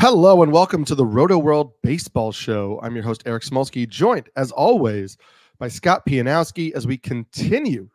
Hello and welcome to the Rotoworld Baseball Show. I'm your host, Eric Samulski, joined as always by Scott Pianowski as we continue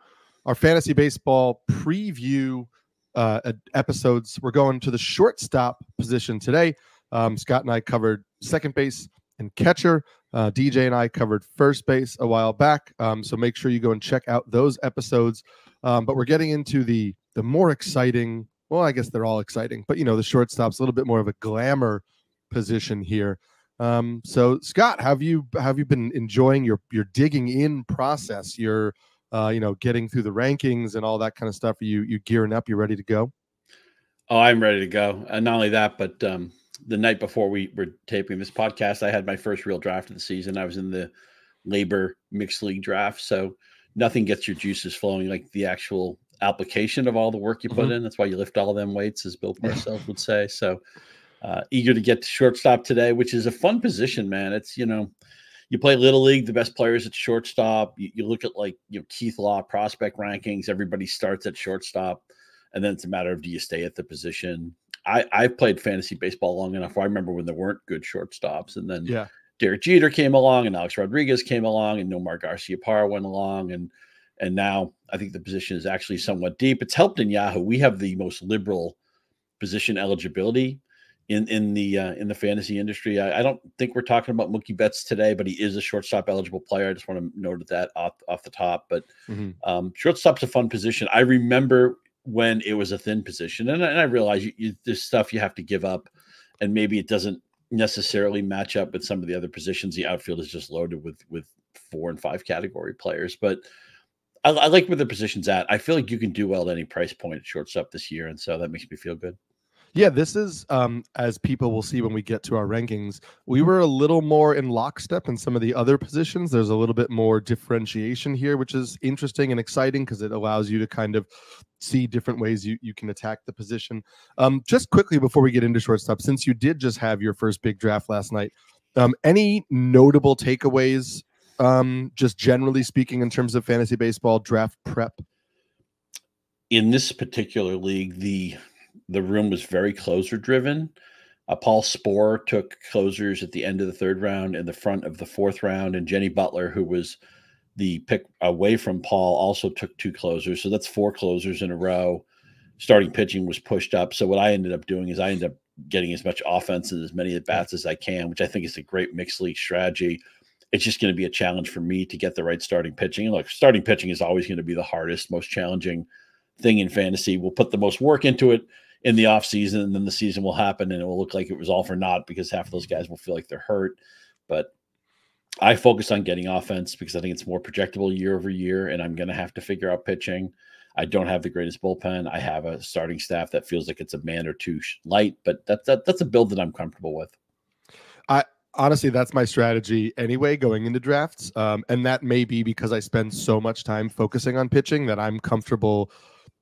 our fantasy baseball preview uh, episodes. We're going to the shortstop position today. Um, Scott and I covered second base and catcher. Uh, DJ and I covered first base a while back. Um, so make sure you go and check out those episodes. Um, but we're getting into the the more exciting well, I guess they're all exciting, but you know, the shortstop's a little bit more of a glamour position here. Um, so Scott, have you have you been enjoying your your digging in process? Your uh, you know, getting through the rankings and all that kind of stuff. Are you you gearing up? You ready to go? Oh, I'm ready to go. And not only that, but um, the night before we were taping this podcast, I had my first real draft of the season. I was in the LABR mixed league draft, so nothing gets your juices flowing like the actual application of all the work you put mm-hmm. in. That's why you lift all them weights, as Bill Parcells would say. So uh, eager to get to shortstop today, which is a fun position, man. It's you know, you play little league, the best players at shortstop. You, you look at like you know Keith Law prospect rankings. Everybody starts at shortstop, and then it's a matter of do you stay at the position. I I've played fantasy baseball long enough. I remember when there weren't good shortstops, and then yeah. Derek Jeter came along, and Alex Rodriguez came along, and Nomar Garcia Garciaparra went along, and and now I think the position is actually somewhat deep. It's helped in Yahoo. We have the most liberal position eligibility in in the uh, in the fantasy industry. I, I, don't think we're talking about Mookie Betts today, but he is a shortstop eligible player. I just want to note that off off the top. But mm-hmm. um, shortstop's a fun position. I remember when it was a thin position, and, and I realize you, you, there's stuff you have to give up, and maybe it doesn't necessarily match up with some of the other positions. The outfield is just loaded with with four and five category players, but I, I, like where the position's at. I feel like you can do well at any price point at shortstop this year, and so that makes me feel good. Yeah, this is um, as people will see when we get to our rankings. We were a little more in lockstep in some of the other positions. There's a little bit more differentiation here, which is interesting and exciting because it allows you to kind of see different ways you, you can attack the position. Um, just quickly before we get into shortstop, since you did just have your first big draft last night, um, any notable takeaways um, just generally speaking, in terms of fantasy baseball draft prep? In this particular league, the the room was very closer driven. Uh, Paul Sporer took closers at the end of the third round and the front of the fourth round, and Jenny Butler, who was the pick away from Paul, also took two closers. So that's four closers in a row. Starting pitching was pushed up. So what I ended up doing is I ended up getting as much offense and as many at bats as I can, which I think is a great mixed league strategy it's just going to be a challenge for me to get the right starting pitching. Look, starting pitching is always going to be the hardest, most challenging thing in fantasy. We'll put the most work into it in the off season, and then the season will happen, and it will look like it was all for naught because half of those guys will feel like they're hurt. But I focus on getting offense because I think it's more projectable year over year, and I'm going to have to figure out pitching. I don't have the greatest bullpen. I have a starting staff that feels like it's a man or two light, but that's that, that's a build that I'm comfortable with. I honestly, that's my strategy anyway going into drafts. Um, and that may be because I spend so much time focusing on pitching that I'm comfortable,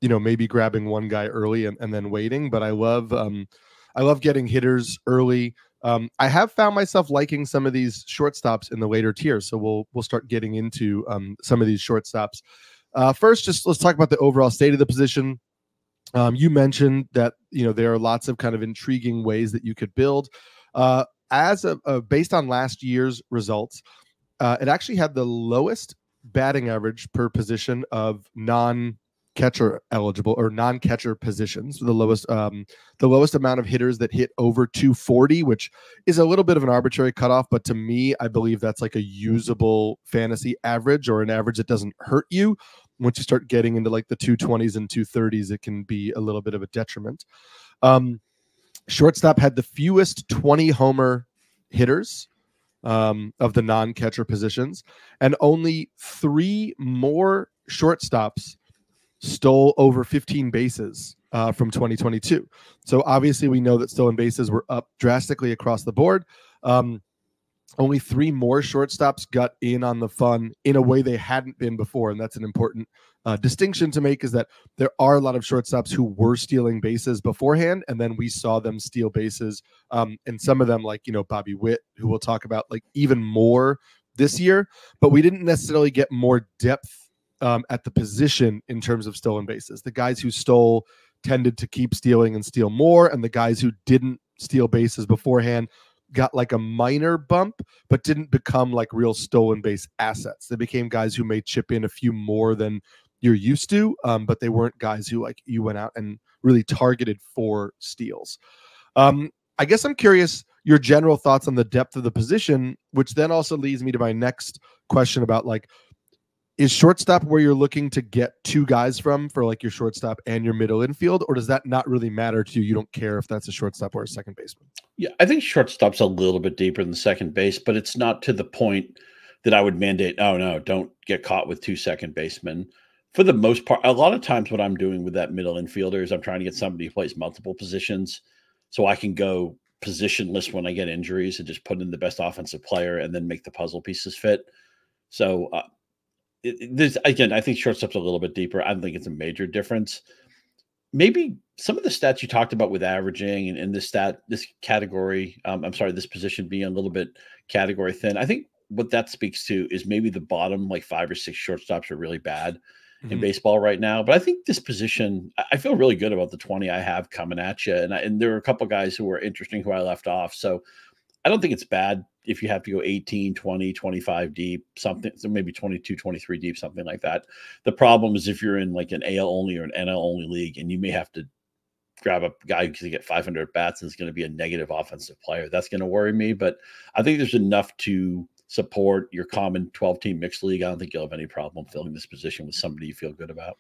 you know, maybe grabbing one guy early and, and then waiting. But I love, um, I love getting hitters early. Um, I have found myself liking some of these shortstops in the later tiers, so we'll we'll start getting into um, some of these shortstops. Uh, first, just let's talk about the overall state of the position. Um, you mentioned that you know there are lots of kind of intriguing ways that you could build. Uh, as a, a, based on last year's results, uh, it actually had the lowest batting average per position of non catcher eligible or non-catcher positions the lowest um the lowest amount of hitters that hit over 240 which is a little bit of an arbitrary cutoff but to me i believe that's like a usable fantasy average or an average that doesn't hurt you. Once you start getting into like the 220s and 230s it can be a little bit of a detriment. Um Shortstop had the fewest 20 homer hitters um, of the non catcher positions, and only three more shortstops stole over 15 bases uh, from 2022. So obviously, we know that stolen bases were up drastically across the board. Um, only three more shortstops got in on the fun in a way they hadn't been before, and that's an important uh, distinction to make. Is that there are a lot of shortstops who were stealing bases beforehand, and then we saw them steal bases, um, and some of them, like you know Bobby Witt, who we'll talk about, like even more this year. But we didn't necessarily get more depth um, at the position in terms of stolen bases. The guys who stole tended to keep stealing and steal more, and the guys who didn't steal bases beforehand got like a minor bump, but didn't become like real stolen base assets. They became guys who may chip in a few more than you're used to, um, but they weren't guys who like you went out and really targeted for steals. Um, I guess I'm curious your general thoughts on the depth of the position, which then also leads me to my next question about like is shortstop where you're looking to get two guys from for like your shortstop and your middle infield, or does that not really matter to you? You don't care if that's a shortstop or a second baseman. Yeah, I think shortstop's a little bit deeper than second base, but it's not to the point that I would mandate. Oh no, don't get caught with two second basemen. For the most part, a lot of times what I'm doing with that middle infielder is I'm trying to get somebody who plays multiple positions, so I can go positionless when I get injuries and just put in the best offensive player and then make the puzzle pieces fit. So uh, it, there's again, I think shortstop's a little bit deeper. I don't think it's a major difference. Maybe some of the stats you talked about with averaging and in this stat, this category, um, I'm sorry, this position being a little bit category thin. I think what that speaks to is maybe the bottom like five or six shortstops are really bad mm-hmm. in baseball right now. But I think this position, I feel really good about the 20 I have coming at you. And, I, and there are a couple guys who were interesting who I left off. So I don't think it's bad if you have to go 18, 20, 25 deep, something, so maybe 22, 23 deep, something like that. The problem is if you're in like an AL only or an NL only league and you may have to grab a guy who's going to get 500 bats and is going to be a negative offensive player. That's going to worry me. But I think there's enough to support your common 12 team mixed league. I don't think you'll have any problem filling this position with somebody you feel good about.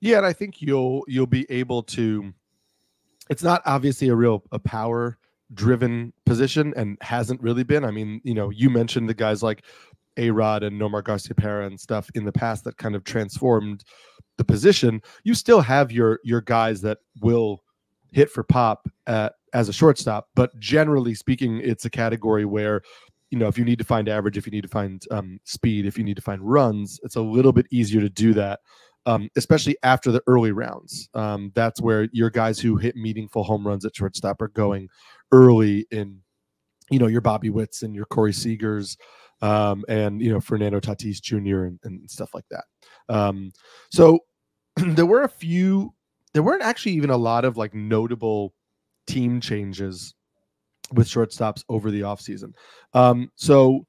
Yeah, and I think you'll you'll be able to. It's not obviously a real a power driven position and hasn't really been. I mean, you know, you mentioned the guys like A Rod and Nomar Garciaparra and stuff in the past that kind of transformed the position. You still have your your guys that will hit for pop at, as a shortstop, but generally speaking, it's a category where you know if you need to find average, if you need to find um, speed, if you need to find runs, it's a little bit easier to do that um, especially after the early rounds. Um, that's where your guys who hit meaningful home runs at shortstop are going early in, you know, your Bobby Witts and your Corey Seagers um, and, you know, Fernando Tatis Jr. and, and stuff like that. Um, so there were a few, there weren't actually even a lot of like notable team changes with shortstops over the offseason. Um, so,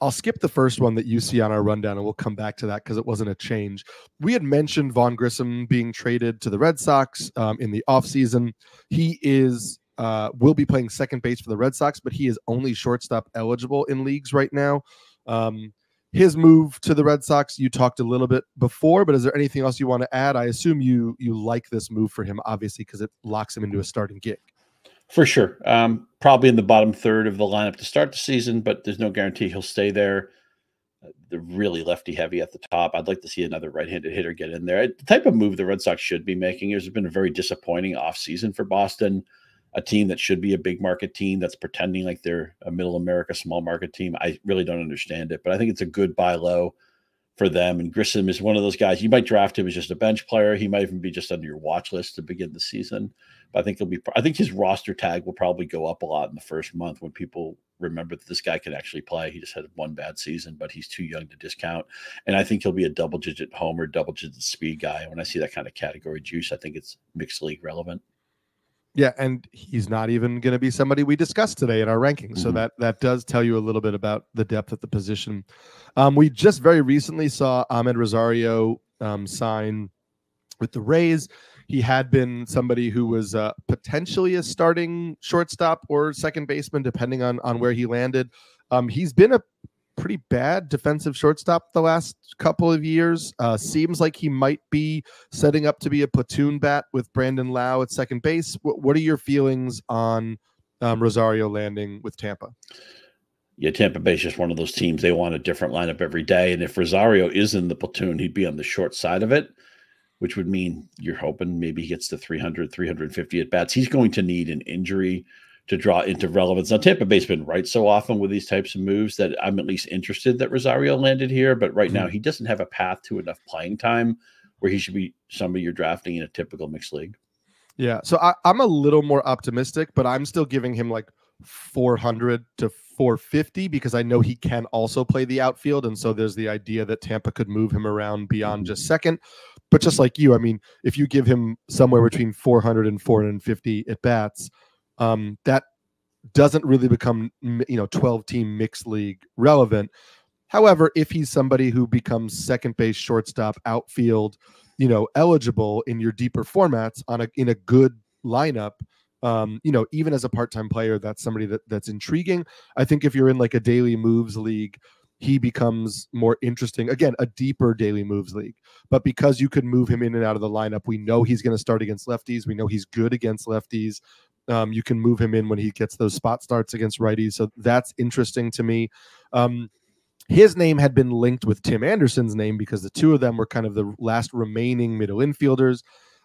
I'll skip the first one that you see on our rundown and we'll come back to that because it wasn't a change. We had mentioned Vaughn Grissom being traded to the Red Sox um, in the offseason. He is uh, will be playing second base for the Red Sox, but he is only shortstop eligible in leagues right now. Um, his move to the Red Sox, you talked a little bit before, but is there anything else you want to add? I assume you you like this move for him, obviously, because it locks him into a starting gig. For sure. Um, probably in the bottom third of the lineup to start the season, but there's no guarantee he'll stay there. They're really lefty heavy at the top. I'd like to see another right handed hitter get in there. The type of move the Red Sox should be making. There's been a very disappointing offseason for Boston, a team that should be a big market team that's pretending like they're a middle America small market team. I really don't understand it, but I think it's a good buy low for them. And Grissom is one of those guys. You might draft him as just a bench player. He might even be just under your watch list to begin the season. But I think he'll be. I think his roster tag will probably go up a lot in the first month when people remember that this guy can actually play. He just had one bad season, but he's too young to discount. And I think he'll be a double digit homer, double digit speed guy. When I see that kind of category juice, I think it's mixed league relevant. Yeah, and he's not even going to be somebody we discussed today in our rankings. Mm-hmm. So that that does tell you a little bit about the depth at the position. Um, we just very recently saw Amed Rosario um, sign with the Rays. He had been somebody who was uh, potentially a starting shortstop or second baseman, depending on on where he landed. Um, he's been a pretty bad defensive shortstop the last couple of years. Uh, seems like he might be setting up to be a platoon bat with Brandon Lowe at second base. What, what are your feelings on um, Rosario landing with Tampa? Yeah, Tampa Bay is just one of those teams. They want a different lineup every day. And if Rosario is in the platoon, he'd be on the short side of it, which would mean you're hoping maybe he gets to 300, 350 at bats. He's going to need an injury to draw into relevance. Now, Tampa Bay's been right so often with these types of moves that I'm at least interested that Rosario landed here. But right mm-hmm. now, he doesn't have a path to enough playing time where he should be somebody you're drafting in a typical mixed league. Yeah. So I, I'm a little more optimistic, but I'm still giving him like 400 to 450 because I know he can also play the outfield. And so there's the idea that Tampa could move him around beyond just second. But just like you, I mean, if you give him somewhere between 400 and 450 at bats, um, that doesn't really become you know 12 team mixed league relevant. However, if he's somebody who becomes second base, shortstop, outfield, you know, eligible in your deeper formats on a in a good lineup, um, you know, even as a part-time player, that's somebody that that's intriguing. I think if you're in like a daily moves league, he becomes more interesting. Again, a deeper daily moves league. But because you could move him in and out of the lineup, we know he's going to start against lefties. We know he's good against lefties. Um, you can move him in when he gets those spot starts against righties. So that's interesting to me. Um, his name had been linked with Tim Anderson's name because the two of them were kind of the last remaining middle infielders.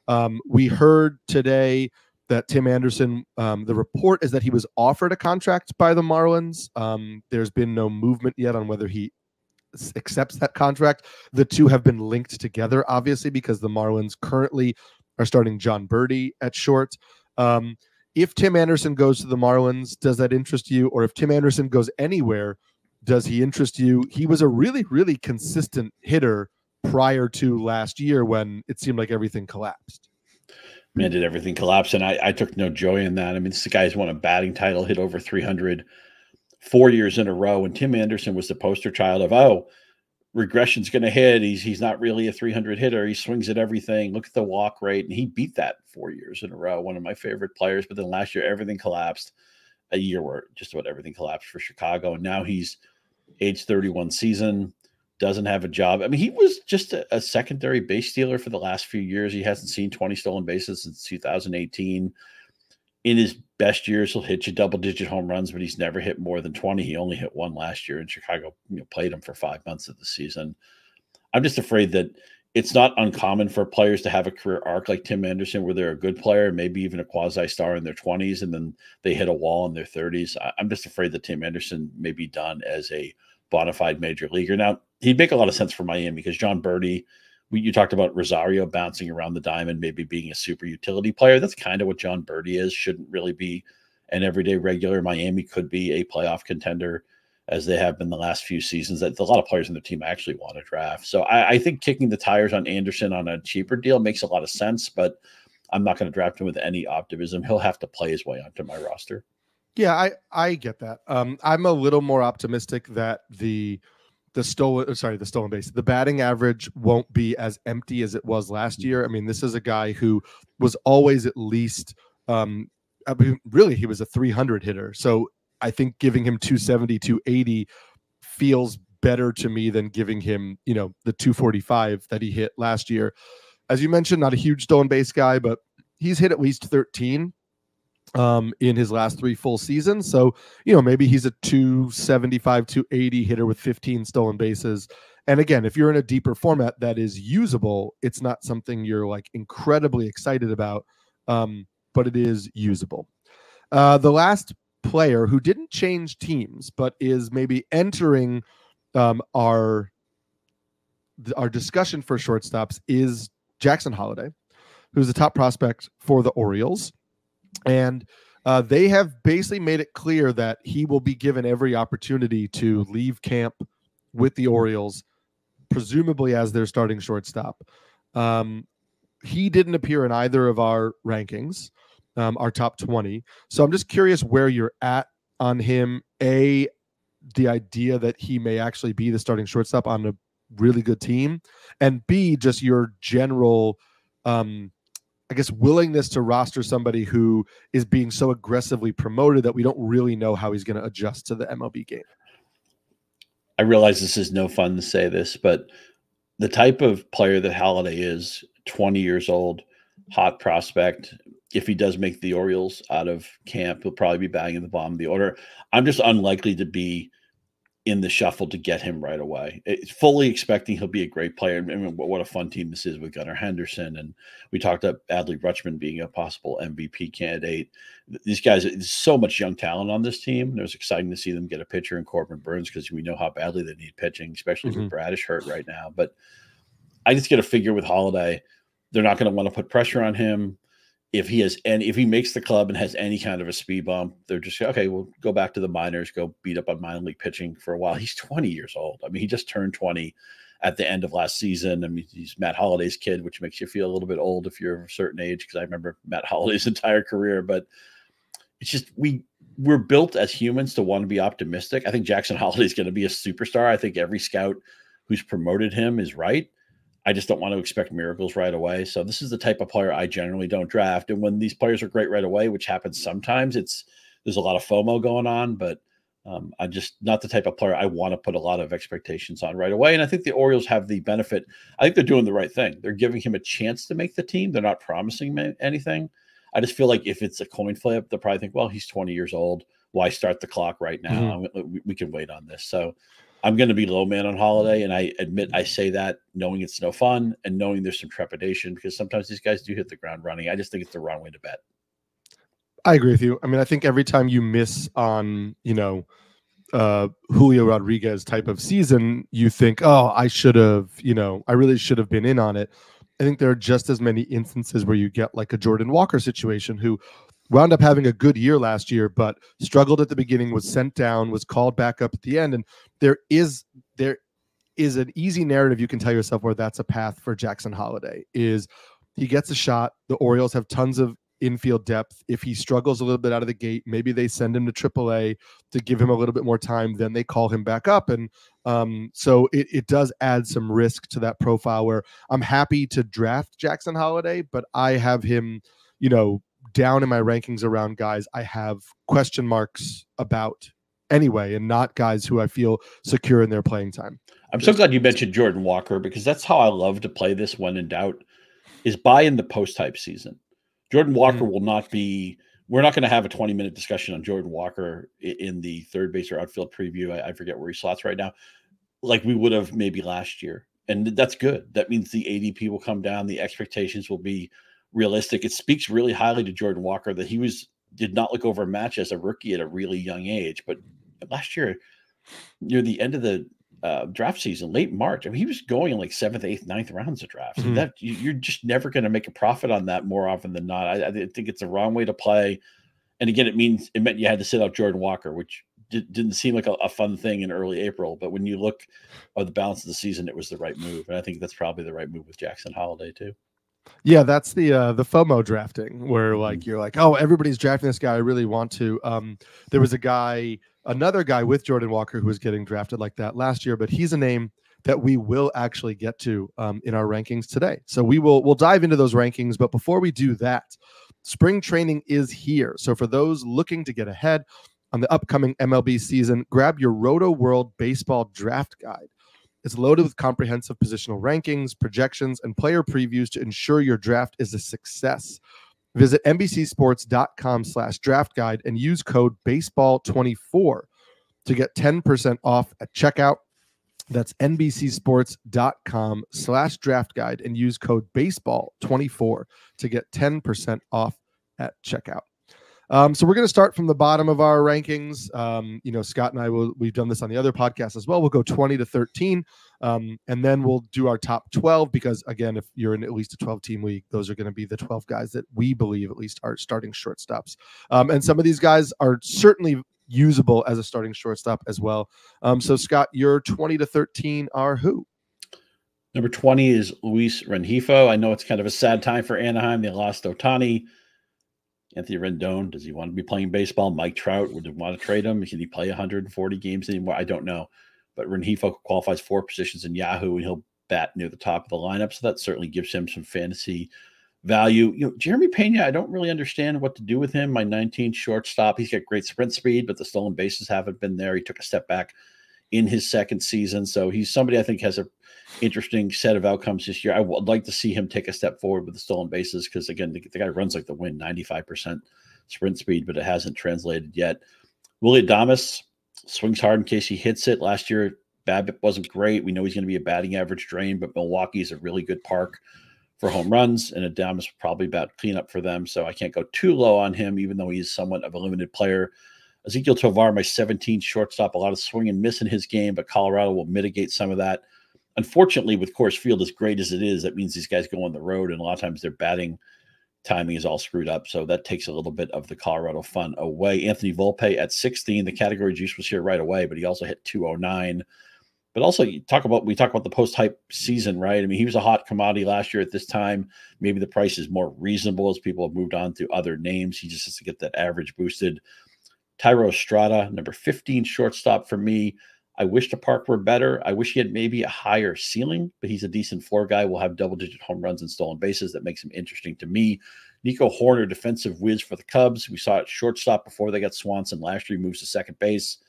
Um, we heard today that Tim Anderson, um, the report is that he was offered a contract by the Marlins. Um, there's been no movement yet on whether he accepts that contract. The two have been linked together, obviously, because the Marlins currently are starting Jon Berti at short. Um, if Tim Anderson goes to the Marlins, does that interest you? Or if Tim Anderson goes anywhere, does he interest you? He was a really, really consistent hitter prior to last year when it seemed like everything collapsed. Man, did everything collapse? And I, I took no joy in that. I mean, this guy's won a batting title, hit over 300 four years in a row. And Tim Anderson was the poster child of, oh, regression's going to hit. He's he's not really a 300 hitter. He swings at everything. Look at the walk rate, and he beat that four years in a row. One of my favorite players. But then last year, everything collapsed. A year where just about everything collapsed for Chicago, and now he's age 31 season. Doesn't have a job. I mean, he was just a, a secondary base stealer for the last few years. He hasn't seen 20 stolen bases since 2018 in his best years, he'll hit you double digit home runs, but he's never hit more than 20. He only hit one last year, in Chicago you know, played him for five months of the season. I'm just afraid that it's not uncommon for players to have a career arc like Tim Anderson, where they're a good player, maybe even a quasi star in their 20s, and then they hit a wall in their 30s. I'm just afraid that Tim Anderson may be done as a bona fide major leaguer. Now, he'd make a lot of sense for Miami because Jon Berti you talked about Rosario bouncing around the diamond, maybe being a super utility player. That's kind of what Jon Berti is. Shouldn't really be an everyday regular. Miami could be a playoff contender as they have been the last few seasons. That a lot of players in the team actually want to draft. So I, I think kicking the tires on Anderson on a cheaper deal makes a lot of sense, but I'm not going to draft him with any optimism. He'll have to play his way onto my roster. Yeah, I I get that. Um, I'm a little more optimistic that the the stolen uh, sorry the stolen base. The batting average won't be as empty as it was last mm-hmm. year. I mean this is a guy who was always at least um I mean, really he was a 300 hitter. So i think giving him 270 280 feels better to me than giving him you know the 245 that he hit last year. As you mentioned not a huge stolen base guy but he's hit at least 13 um, in his last three full seasons. So, you know, maybe he's a 275, 280 hitter with 15 stolen bases. And again, if you're in a deeper format that is usable, it's not something you're like incredibly excited about, um, but it is usable. Uh, the last player who didn't change teams, but is maybe entering um, our our discussion for shortstops is Jackson Holliday, who's the top prospect for the Orioles. And uh, they have basically made it clear that he will be given every opportunity to leave camp with the Orioles, presumably as their starting shortstop. Um, he didn't appear in either of our rankings, um, our top 20. So I'm just curious where you're at on him. A, the idea that he may actually be the starting shortstop on a really good team, and B, just your general um, I guess, willingness to roster somebody who is being so aggressively promoted that we don't really know how he's going to adjust to the MLB game. I realize this is no fun to say this, but the type of player that Holliday is 20 years old, hot prospect. If he does make the Orioles out of camp, he'll probably be banging the bottom of the order. I'm just unlikely to be in the shuffle to get him right away. It's fully expecting he'll be a great player. I mean, what a fun team this is with Gunnar Henderson. And we talked about Adley Rutschman being a possible MVP candidate. These guys, there's so much young talent on this team. And It was exciting to see them get a pitcher in Corbin Burnes because we know how badly they need pitching, especially mm-hmm. with Bradish hurt right now. But I just get a figure with Holliday. They're not going to want to put pressure on him if he has and if he makes the club and has any kind of a speed bump, they're just okay. We'll go back to the minors, go beat up on minor league pitching for a while. He's 20 years old. I mean, he just turned 20 at the end of last season. I mean, he's Matt Holliday's kid, which makes you feel a little bit old if you're of a certain age. Because I remember Matt Holliday's entire career, but it's just we we're built as humans to want to be optimistic. I think Jackson Holliday's going to be a superstar. I think every scout who's promoted him is right. I just don't want to expect miracles right away. So this is the type of player I generally don't draft. And when these players are great right away, which happens sometimes, it's there's a lot of FOMO going on, but um, I'm just not the type of player I want to put a lot of expectations on right away. And I think the Orioles have the benefit. I think they're doing the right thing. They're giving him a chance to make the team. They're not promising anything. I just feel like if it's a coin flip, they'll probably think, well, he's 20 years old. Why start the clock right now? Mm-hmm. We, we, can wait on this. So I'm going to be low man on Holliday. And I admit I say that knowing it's no fun and knowing there's some trepidation because sometimes these guys do hit the ground running. I just think it's the wrong way to bet. I agree with you. I mean, I think every time you miss on, you know, uh, Julio Rodriguez type of season, you think, oh, I should have, you know, I really should have been in on it. I think there are just as many instances where you get like a Jordan Walker situation who wound up having a good year last year, but struggled at the beginning, was sent down, was called back up at the end. And there is there is an easy narrative you can tell yourself where that's a path for Jackson Holliday is he gets a shot. The Orioles have tons of infield depth. If he struggles a little bit out of the gate, maybe they send him to AAA to give him a little bit more time. Then they call him back up, and um, so it, it does add some risk to that profile. Where I'm happy to draft Jackson Holliday, but I have him, you know, down in my rankings around guys I have question marks about anyway, and not guys who I feel secure in their playing time. I'm so glad you mentioned Jordan Walker because that's how I love to play this when in doubt is buy in the post type season. Jordan Walker mm-hmm. will not be. We're not going to have a 20 minute discussion on Jordan Walker in the third base or outfield preview. I, I forget where he slots right now, like we would have maybe last year. And that's good. That means the ADP will come down. The expectations will be realistic. It speaks really highly to Jordan Walker that he was did not look over a match as a rookie at a really young age. But last year, near the end of the uh, draft season, late March. I mean, he was going in like seventh, eighth, ninth rounds of drafts. Mm-hmm. That you, are just never going to make a profit on that more often than not. I, I, think it's the wrong way to play. And again, it means it meant you had to sit out Jordan Walker, which did, not seem like a, a, fun thing in early April. But when you look at the balance of the season, it was the right move, and I think that's probably the right move with Jackson Holliday too. Yeah, that's the uh the FOMO drafting where like mm-hmm. you're like, oh, everybody's drafting this guy. I really want to. Um, there was a guy another guy with Jordan Walker who was getting drafted like that last year, but he's a name that we will actually get to um, in our rankings today. So we will we'll dive into those rankings, but before we do that, spring training is here. So for those looking to get ahead on the upcoming MLB season, grab your Rotoworld Baseball Draft Guide. It's loaded with comprehensive positional rankings, projections, and player previews to ensure your draft is a success. Visit NBCSports.com slash draft guide and use code baseball24 to get 10% off at checkout. That's NBCSports.com slash draft guide and use code baseball24 to get 10% off at checkout. Um, so we're going to start from the bottom of our rankings. Um, you know, Scott and I will we've done this on the other podcast as well. We'll go 20 to 13. Um, and then we'll do our top 12 because, again, if you're in at least a 12 team league, those are going to be the 12 guys that we believe at least are starting shortstops. Um, and some of these guys are certainly usable as a starting shortstop as well. Um, so, Scott, your 20 to 13 are who? Number 20 is Luis Rengifo. I know it's kind of a sad time for Anaheim. They lost Ohtani. Anthony Rendon, does he want to be playing baseball? Mike Trout, would want to trade him? Can he play 140 games anymore? I don't know but Rengifo qualifies four positions in Yahoo, and he'll bat near the top of the lineup. So that certainly gives him some fantasy value. You know, Jeremy Pena, I don't really understand what to do with him. My 19 shortstop, he's got great sprint speed, but the stolen bases haven't been there. He took a step back in his second season, so he's somebody I think has a interesting set of outcomes this year. I would like to see him take a step forward with the stolen bases because again, the, the guy runs like the wind, 95% sprint speed, but it hasn't translated yet. Willy Adames, swings hard in case he hits it. Last year, BABIP wasn't great. We know he's going to be a batting average drain, but Milwaukee is a really good park for home runs, and Adames probably about cleanup for them. So I can't go too low on him, even though he's somewhat of a limited player. Ezequiel Tovar, my 17 shortstop, a lot of swing and miss in his game, but Colorado will mitigate some of that. Unfortunately, with Coors Field as great as it is, that means these guys go on the road, and a lot of times they're batting – timing is all screwed up. So that takes a little bit of the Colorado fun away. Anthony Volpe at 16, the category juice was here right away, but he also hit 209. But also, you talk about we talk about the post hype season, right? I mean, he was a hot commodity last year at this time. Maybe the price is more reasonable as people have moved on to other names. He just has to get that average boosted. Thairo Estrada, number 15 shortstop for me. I wish the park were better. I wish he had maybe a higher ceiling, but he's a decent floor guy. Will have double digit home runs and stolen bases. That makes him interesting to me. Nico Hoerner, defensive whiz for the Cubs. We saw it shortstop before they got Swanson last year. He moves to second base.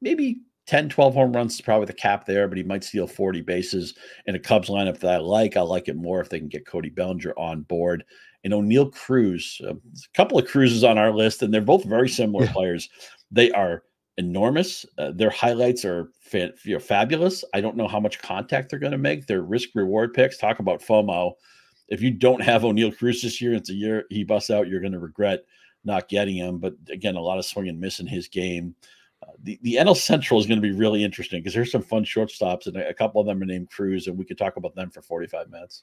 Maybe 10, 12 home runs is probably the cap there, but he might steal 40 bases in a Cubs lineup that I like. I like it more if they can get Cody Bellinger on board. And Oneil Cruz, a couple of cruises on our list, and they're both very similar yeah. players. They are enormous. Uh, their highlights are fa- you know, fabulous. I don't know how much contact they're going to make. Their risk reward picks talk about FOMO. If you don't have Oneil Cruz this year, it's a year he busts out, you're going to regret not getting him. But again, a lot of swing and miss in his game. Uh, the, the NL Central is going to be really interesting because there's some fun shortstops, and a, a couple of them are named Cruz, and we could talk about them for 45 minutes.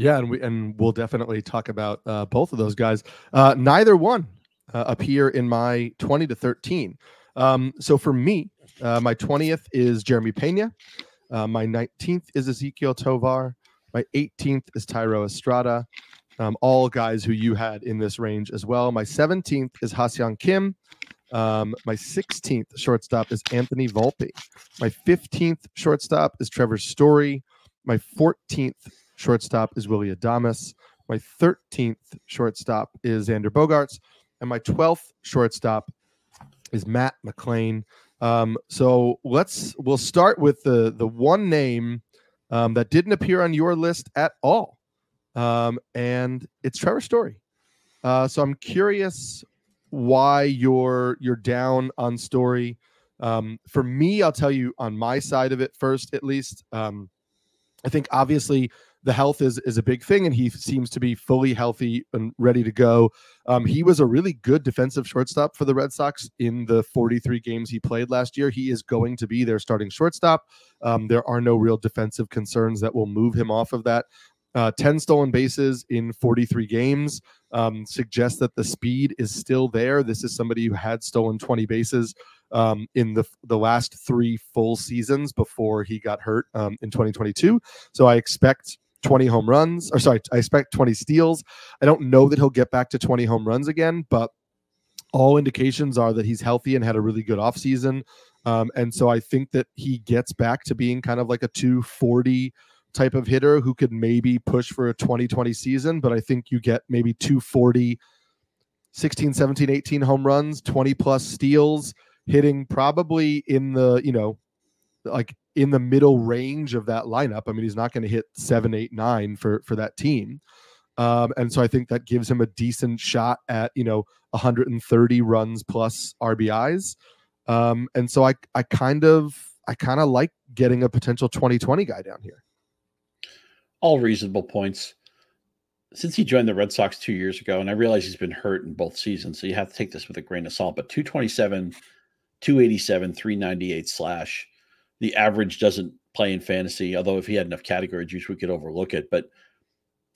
Yeah, and we and we'll definitely talk about uh, both of those guys. Uh, neither one uh, appear in my 20 to 13. Um, so for me, uh, my 20th is Jeremy Pena. Uh, my 19th is Ezequiel Tovar. My 18th is Thairo Estrada. Um, all guys who you had in this range as well. My 17th is Ha-Seong Kim. Um, my 16th shortstop is Anthony Volpe. My 15th shortstop is Trevor Story. My 14th shortstop is Willy Adames. My 13th shortstop is Xander Bogaerts. And my 12th shortstop is Matt McLain. Um, so let's we'll start with the the one name um, that didn't appear on your list at all, um, and it's Trevor Story. Uh, so I'm curious why you're you're down on Story. Um, for me, I'll tell you on my side of it first, at least. Um, I think obviously the health is is a big thing, and he seems to be fully healthy and ready to go. Um, he was a really good defensive shortstop for the Red Sox in the 43 games he played last year. He is going to be their starting shortstop. Um, there are no real defensive concerns that will move him off of that. Uh, 10 stolen bases in 43 games um, suggests that the speed is still there. This is somebody who had stolen 20 bases um, in the the last three full seasons before he got hurt um, in 2022. So I expect 20 home runs, or sorry, I expect 20 steals. I don't know that he'll get back to 20 home runs again, but all indications are that he's healthy and had a really good offseason. Um, and so I think that he gets back to being kind of like a 240 type of hitter who could maybe push for a 2020 season. But I think you get maybe 240, 16, 17, 18 home runs, 20 plus steals, hitting probably in the, you know, like in the middle range of that lineup. I mean, he's not going to hit seven, eight, nine for for that team. Um, and so I think that gives him a decent shot at you know 130 runs plus RBIs. Um, and so I I kind of I kind of like getting a potential 2020 guy down here. All reasonable points. Since he joined the Red Sox two years ago, and I realize he's been hurt in both seasons, so you have to take this with a grain of salt. But 227, 287, 398 slash the average doesn't play in fantasy. Although if he had enough category juice, we could overlook it. But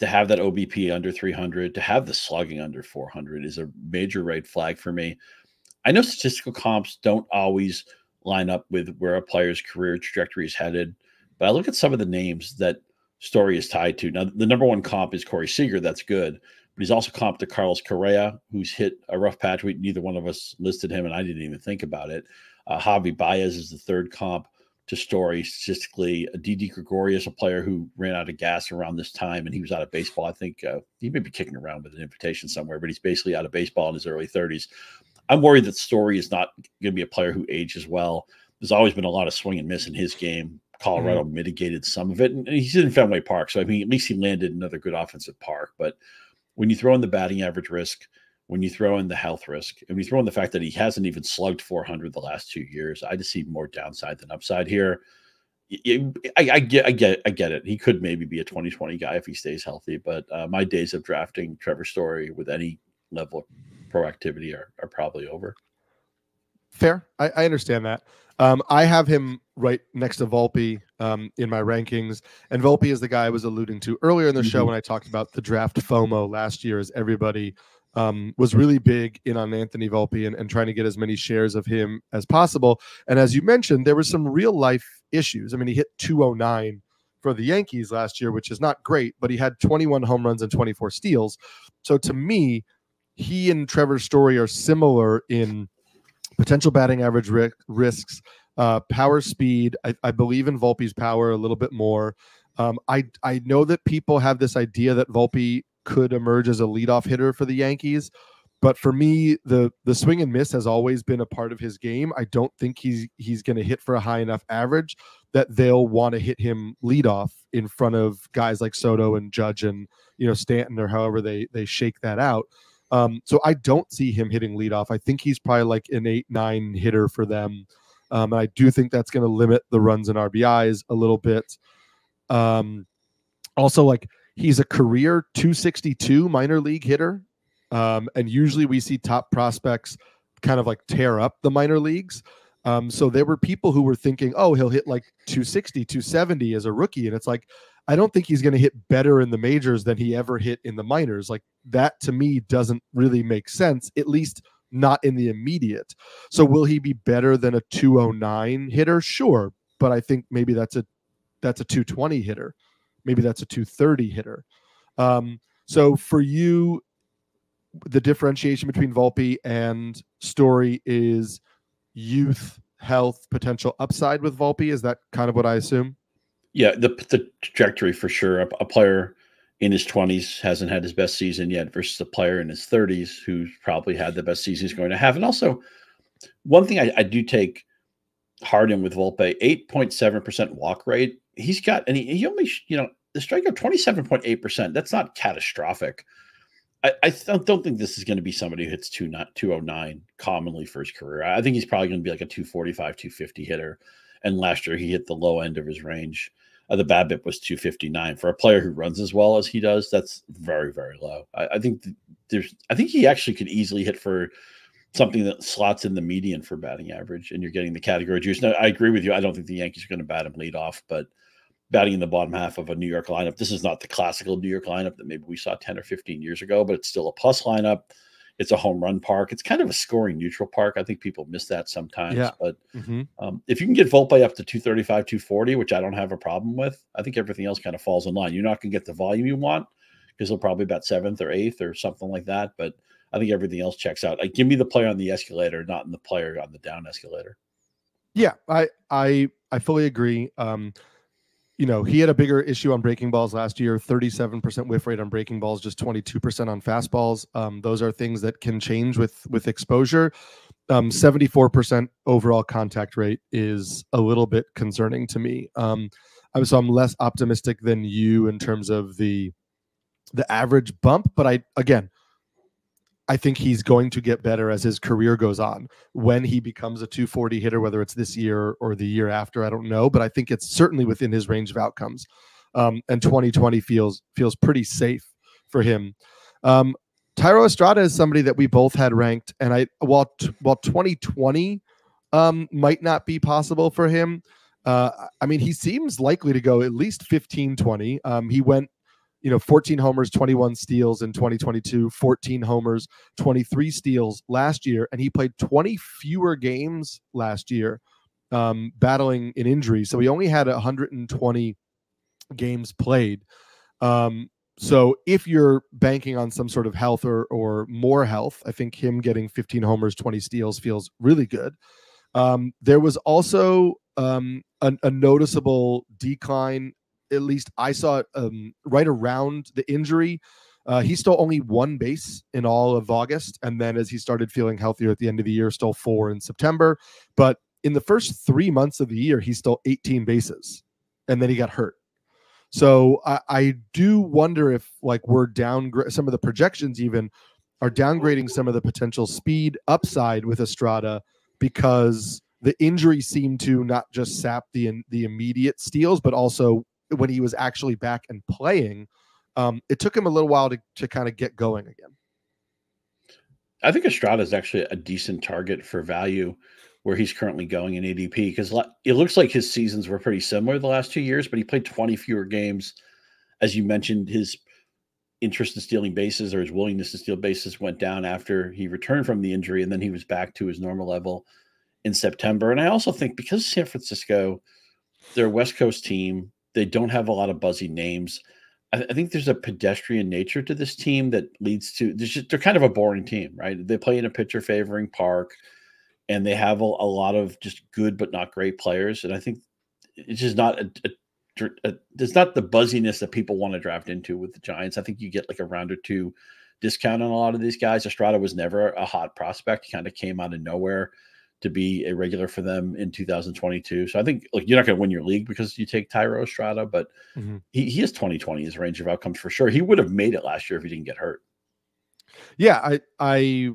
to have that OBP under 300, to have the slugging under 400 is a major red flag for me. I know statistical comps don't always line up with where a player's career trajectory is headed, but I look at some of the names that Story is tied to. Now, the number one comp is Corey Seager. That's good. But he's also comped to Carlos Correa, who's hit a rough patch. We, neither one of us listed him, and I didn't even think about it. Uh, Javi Baez is the third comp to story statistically. Didi Gregorius, a player who ran out of gas around this time, and he was out of baseball. I think uh, he may be kicking around with an invitation somewhere, but he's basically out of baseball in his early 30s. I'm worried that Story is not going to be a player who ages well. There's always been a lot of swing and miss in his game. Colorado mm-hmm. mitigated some of it, and he's in Fenway Park, so I mean, at least he landed another good offensive park. But when you throw in the batting average risk, when you throw in the health risk and we throw in the fact that he hasn't even slugged 400 the last two years, I just see more downside than upside here. I, I, get, I get, I get it. He could maybe be a 2020 guy if he stays healthy, but uh, my days of drafting Trevor Story with any level of proactivity are, are probably over. Fair, I, I understand that. Um, I have him right next to Volpe um, in my rankings, and Volpe is the guy I was alluding to earlier in the mm-hmm. show when I talked about the draft FOMO last year. As everybody um, was really big in on Anthony Volpe and, and trying to get as many shares of him as possible. And as you mentioned, there were some real life issues. I mean, he hit 209 for the Yankees last year, which is not great, but he had 21 home runs and 24 steals. So to me, he and Trevor Story are similar in potential batting average ri- risks, uh, power speed. I, I, believe in Volpe's power a little bit more. Um, I I know that people have this idea that Volpe could emerge as a leadoff hitter for the Yankees, but for me, the the swing and miss has always been a part of his game. I don't think he's he's going to hit for a high enough average that they'll want to hit him leadoff in front of guys like Soto and Judge and you know Stanton or however they they shake that out. Um, so I don't see him hitting leadoff. I think he's probably like an eight nine hitter for them. Um, and I do think that's going to limit the runs and RBIs a little bit. Um, also, like he's a career 262 minor league hitter. Um, and usually we see top prospects kind of like tear up the minor leagues. Um, so there were people who were thinking, oh, he'll hit like 260, 270 as a rookie. And it's like, I don't think he's going to hit better in the majors than he ever hit in the minors. Like that to me doesn't really make sense, at least not in the immediate. So will he be better than a 209 hitter? Sure, but I think maybe that's a that's a 220 hitter. Maybe that's a 230 hitter. Um, so for you, the differentiation between Volpe and Story is youth, health, potential upside with Volpe. Is that kind of what I assume? Yeah, the the trajectory for sure. A, a player in his 20s hasn't had his best season yet versus a player in his 30s who's probably had the best season he's going to have. And also, one thing I, I do take hard in with Volpe, 8.7% walk rate. He's got, and he, he only, you know, the strikeout 27.8%. That's not catastrophic. I, I don't think this is going to be somebody who hits two, not 209 commonly for his career. I think he's probably going to be like a 245, 250 hitter. And last year he hit the low end of his range. Uh, the BABIP was 259 for a player who runs as well as he does. That's very, very low. I, I think there's, I think he actually could easily hit for something that slots in the median for batting average, and you're getting the category juice. Now, I agree with you. I don't think the Yankees are going to bat him lead off, but batting in the bottom half of a New York lineup. This is not the classical New York lineup that maybe we saw 10 or 15 years ago, but it's still a plus lineup. It's a home run park. It's kind of a scoring neutral park. I think people miss that sometimes. Yeah. But mm-hmm. um, if you can get Volpe up to 235, 240, which I don't have a problem with, I think everything else kind of falls in line. You're not going to get the volume you want because he'll probably about seventh or eighth or something like that. But I think everything else checks out. Like, give me the player on the escalator, not in the player on the down escalator. Yeah, I I I fully agree. Um, you know, he had a bigger issue on breaking balls last year 37% whiff rate on breaking balls, just 22% on fastballs. Um, those are things that can change with with exposure. Um, 74% overall contact rate is a little bit concerning to me. Um, so I'm less optimistic than you in terms of the the average bump, but I again, I think he's going to get better as his career goes on. When he becomes a 240 hitter, whether it's this year or the year after, I don't know, but I think it's certainly within his range of outcomes. Um, and 2020 feels feels pretty safe for him. Um, Thairo Estrada is somebody that we both had ranked, and I while while 2020 um, might not be possible for him. Uh, I mean, he seems likely to go at least 15 20. Um, he went you know 14 homers 21 steals in 2022 14 homers 23 steals last year and he played 20 fewer games last year um, battling an injury. So he only had 120 games played. Um, so if you're banking on some sort of health or or more health i think him getting 15 homers 20 steals feels really good. Um, there was also um, a, a noticeable decline at least I saw it um, right around the injury. Uh, he stole only one base in all of August, and then as he started feeling healthier at the end of the year, stole four in September. But in the first three months of the year, he stole 18 bases, and then he got hurt. So I, I do wonder if like we're down some of the projections even are downgrading some of the potential speed upside with Estrada because the injury seemed to not just sap the the immediate steals, but also when he was actually back and playing, um, it took him a little while to, to kind of get going again. I think Estrada is actually a decent target for value where he's currently going in ADP because it looks like his seasons were pretty similar the last two years, but he played 20 fewer games. As you mentioned, his interest in stealing bases or his willingness to steal bases went down after he returned from the injury, and then he was back to his normal level in September. And I also think because San Francisco, they're a West Coast team, they don't have a lot of buzzy names. I, I think there's a pedestrian nature to this team that leads to just, they're kind of a boring team, right? They play in a pitcher favoring park. and they have a, a, lot of just good but not great players. And I think it's just not a, a, there's not the buzziness that people want to draft into with the Giants. I think you get like a round or two discount on a lot of these guys. Estrada was never a hot prospect; he kind of came out of nowhere to be a regular for them in 2022. So I think like you're not going to win your league because you take Thairo Estrada, but mm-hmm. he, he has 2020 as range of outcomes for sure. He would have made it last year if he didn't get hurt. Yeah, I I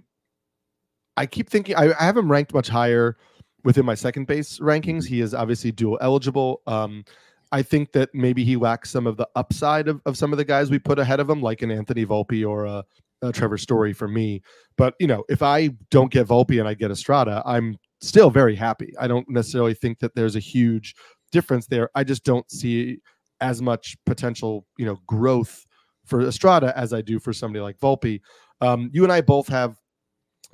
I keep thinking I, I have him ranked much higher within my second base rankings. He is obviously dual eligible. Um, I think that maybe he lacks some of the upside of, of some of the guys we put ahead of him, like an Anthony Volpe or a uh, Trevor Story for me. But you know, if I don't get Volpe and I get Estrada, I'm still very happy. I don't necessarily think that there's a huge difference there. I just don't see as much potential, you know, growth for Estrada as I do for somebody like Volpe. Um, you and I both have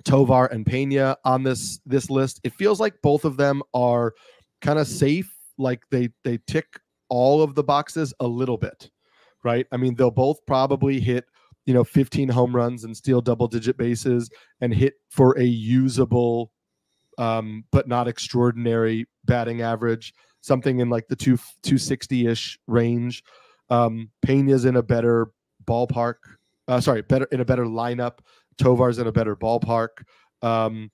Tovar and Pena on this this list. It feels like both of them are kind of safe, like they they tick all of the boxes a little bit, right? I mean, they'll both probably hit you know 15 home runs and steal double digit bases and hit for a usable um, but not extraordinary batting average something in like the 2 260ish range. Um, Pena's in a better ballpark uh, sorry better in a better lineup. Tovar's in a better ballpark. Um,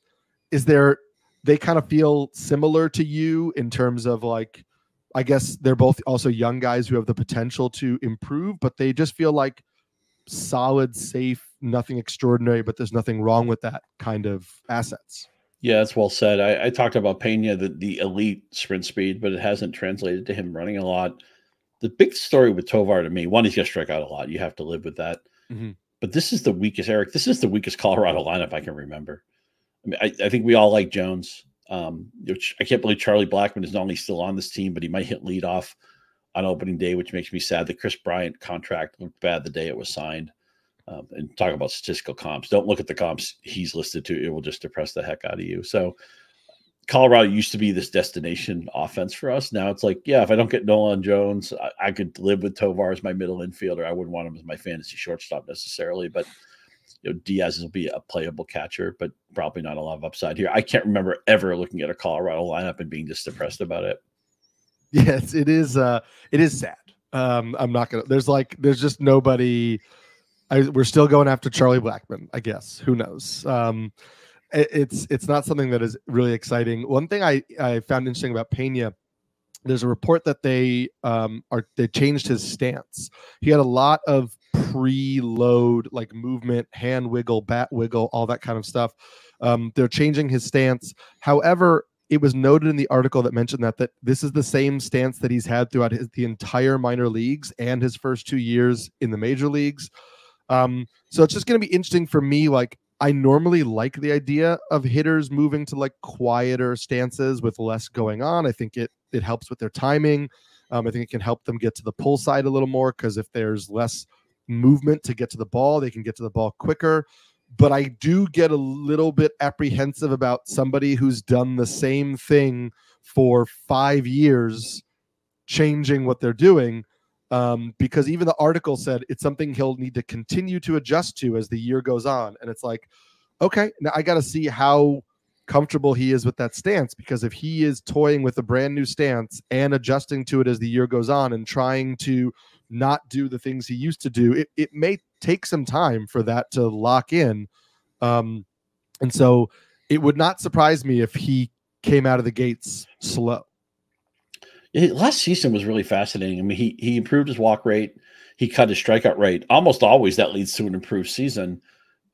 is there they kind of feel similar to you in terms of like I guess they're both also young guys who have the potential to improve but they just feel like solid, safe, nothing extraordinary, but there's nothing wrong with that kind of assets. Yeah, that's well said. I, I talked about Pena, the, the elite sprint speed, but it hasn't translated to him running a lot. The big story with Tovar to me, one, he's going to strike out a lot. You have to live with that. Mm-hmm. But this is the weakest, Eric. This is the weakest Colorado lineup I can remember. I mean, I, I think we all like Jones. Um, which I can't believe Charlie Blackmon is not only still on this team, but he might hit lead off on opening day, which makes me sad. The Kris Bryant contract looked bad the day it was signed. Um, and talk about statistical comps. Don't look at the comps he's listed to; it will just depress the heck out of you. So, Colorado used to be this destination offense for us. Now it's like, yeah, if I don't get Nolan Jones, I, I could live with Tovar as my middle infielder. I wouldn't want him as my fantasy shortstop necessarily, but you know, Diaz will be a playable catcher, but probably not a lot of upside here. I can't remember ever looking at a Colorado lineup and being just depressed about it. Yes, it is. Uh, it is sad. Um, I'm not gonna. There's like, there's just nobody. I, we're still going after Charlie Blackmon, I guess. Who knows? Um, it, it's it's not something that is really exciting. One thing I I found interesting about Pena. There's a report that they um, are they changed his stance. He had a lot of pre-load like movement, hand wiggle, bat wiggle, all that kind of stuff. Um, they're changing his stance. However, it was noted in the article that mentioned that that this is the same stance that he's had throughout his, the entire minor leagues and his first two years in the major leagues. Um, so it's just going to be interesting for me. Like I normally like the idea of hitters moving to like quieter stances with less going on. I think it it helps with their timing. Um, I think it can help them get to the pull side a little more because if there's less movement to get to the ball, they can get to the ball quicker but I do get a little bit apprehensive about somebody who's done the same thing for five years changing what they're doing. Um, because even the article said it's something he'll need to continue to adjust to as the year goes on. And it's like, okay, now I got to see how comfortable he is with that stance because if he is toying with a brand new stance and adjusting to it as the year goes on and trying to not do the things he used to do, it, it may take some time for that to lock in. Um, and so it would not surprise me if he came out of the gates slow. Last season was really fascinating. I mean, he he improved his walk rate, he cut his strikeout rate. Almost always that leads to an improved season,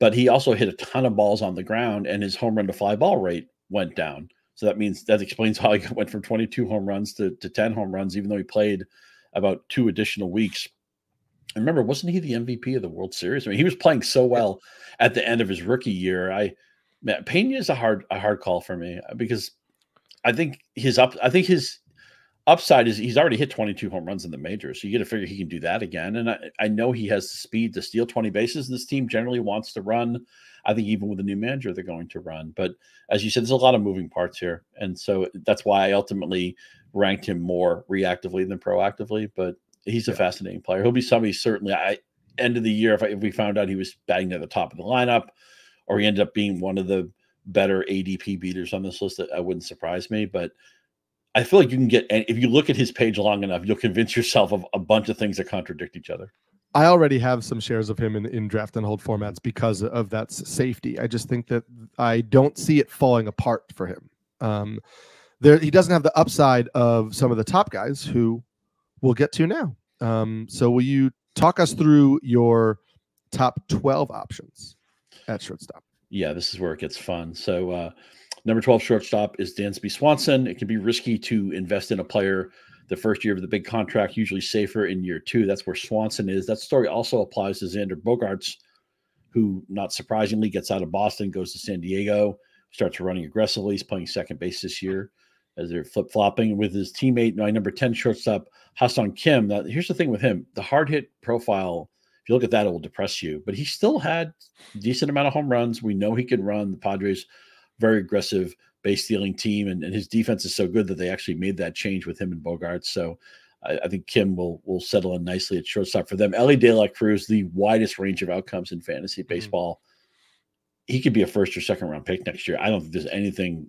but he also hit a ton of balls on the ground, and his home run to fly ball rate went down. So that means that explains how he went from 22 home runs to, to 10 home runs, even though he played about two additional weeks. I remember, wasn't he the MVP of the World Series? I mean, he was playing so well at the end of his rookie year. I man, Pena is a hard a hard call for me uh, because I think his up I think his upside is he's already hit 22 home runs in the majors. So you get to figure he can do that again. And I, I know he has the speed to steal 20 bases. This team generally wants to run. I think even with a new manager, they're going to run. But as you said, there's a lot of moving parts here. And so that's why I ultimately ranked him more reactively than proactively. But he's a fascinating player. He'll be somebody certainly. I end of the year if, I, if we found out he was batting at the top of the lineup, or he ended up being one of the better ADP beaters on this list. That I wouldn't surprise me, but I feel like you can get if you look at his page long enough, you'll convince yourself of a bunch of things that contradict each other. I already have some shares of him in, in draft and hold formats because of that safety. I just think that I don't see it falling apart for him. Um, there, he doesn't have the upside of some of the top guys who we'll get to now. Um, so, will you talk us through your top 12 options at shortstop? Yeah, this is where it gets fun. So, uh, number 12 shortstop is Dansby Swanson. It can be risky to invest in a player the first year of the big contract, usually safer in year two. That's where Swanson is. That story also applies to Xander Bogaerts, who, not surprisingly, gets out of Boston, goes to San Diego, starts running aggressively. He's playing second base this year as they're flip flopping with his teammate, my number 10 shortstop, Ha-Seong Kim. Now, here's the thing with him the hard hit profile, if you look at that, it will depress you, but he still had decent amount of home runs. We know he can run. The Padres, very aggressive base stealing team, and, and his defense is so good that they actually made that change with him and Bogart. So I, I, think Kim will will settle in nicely at shortstop for them. Elly De La Cruz, the widest range of outcomes in fantasy mm-hmm. baseball. Mm-hmm. He could be a first or second round pick next year. I don't think there's anything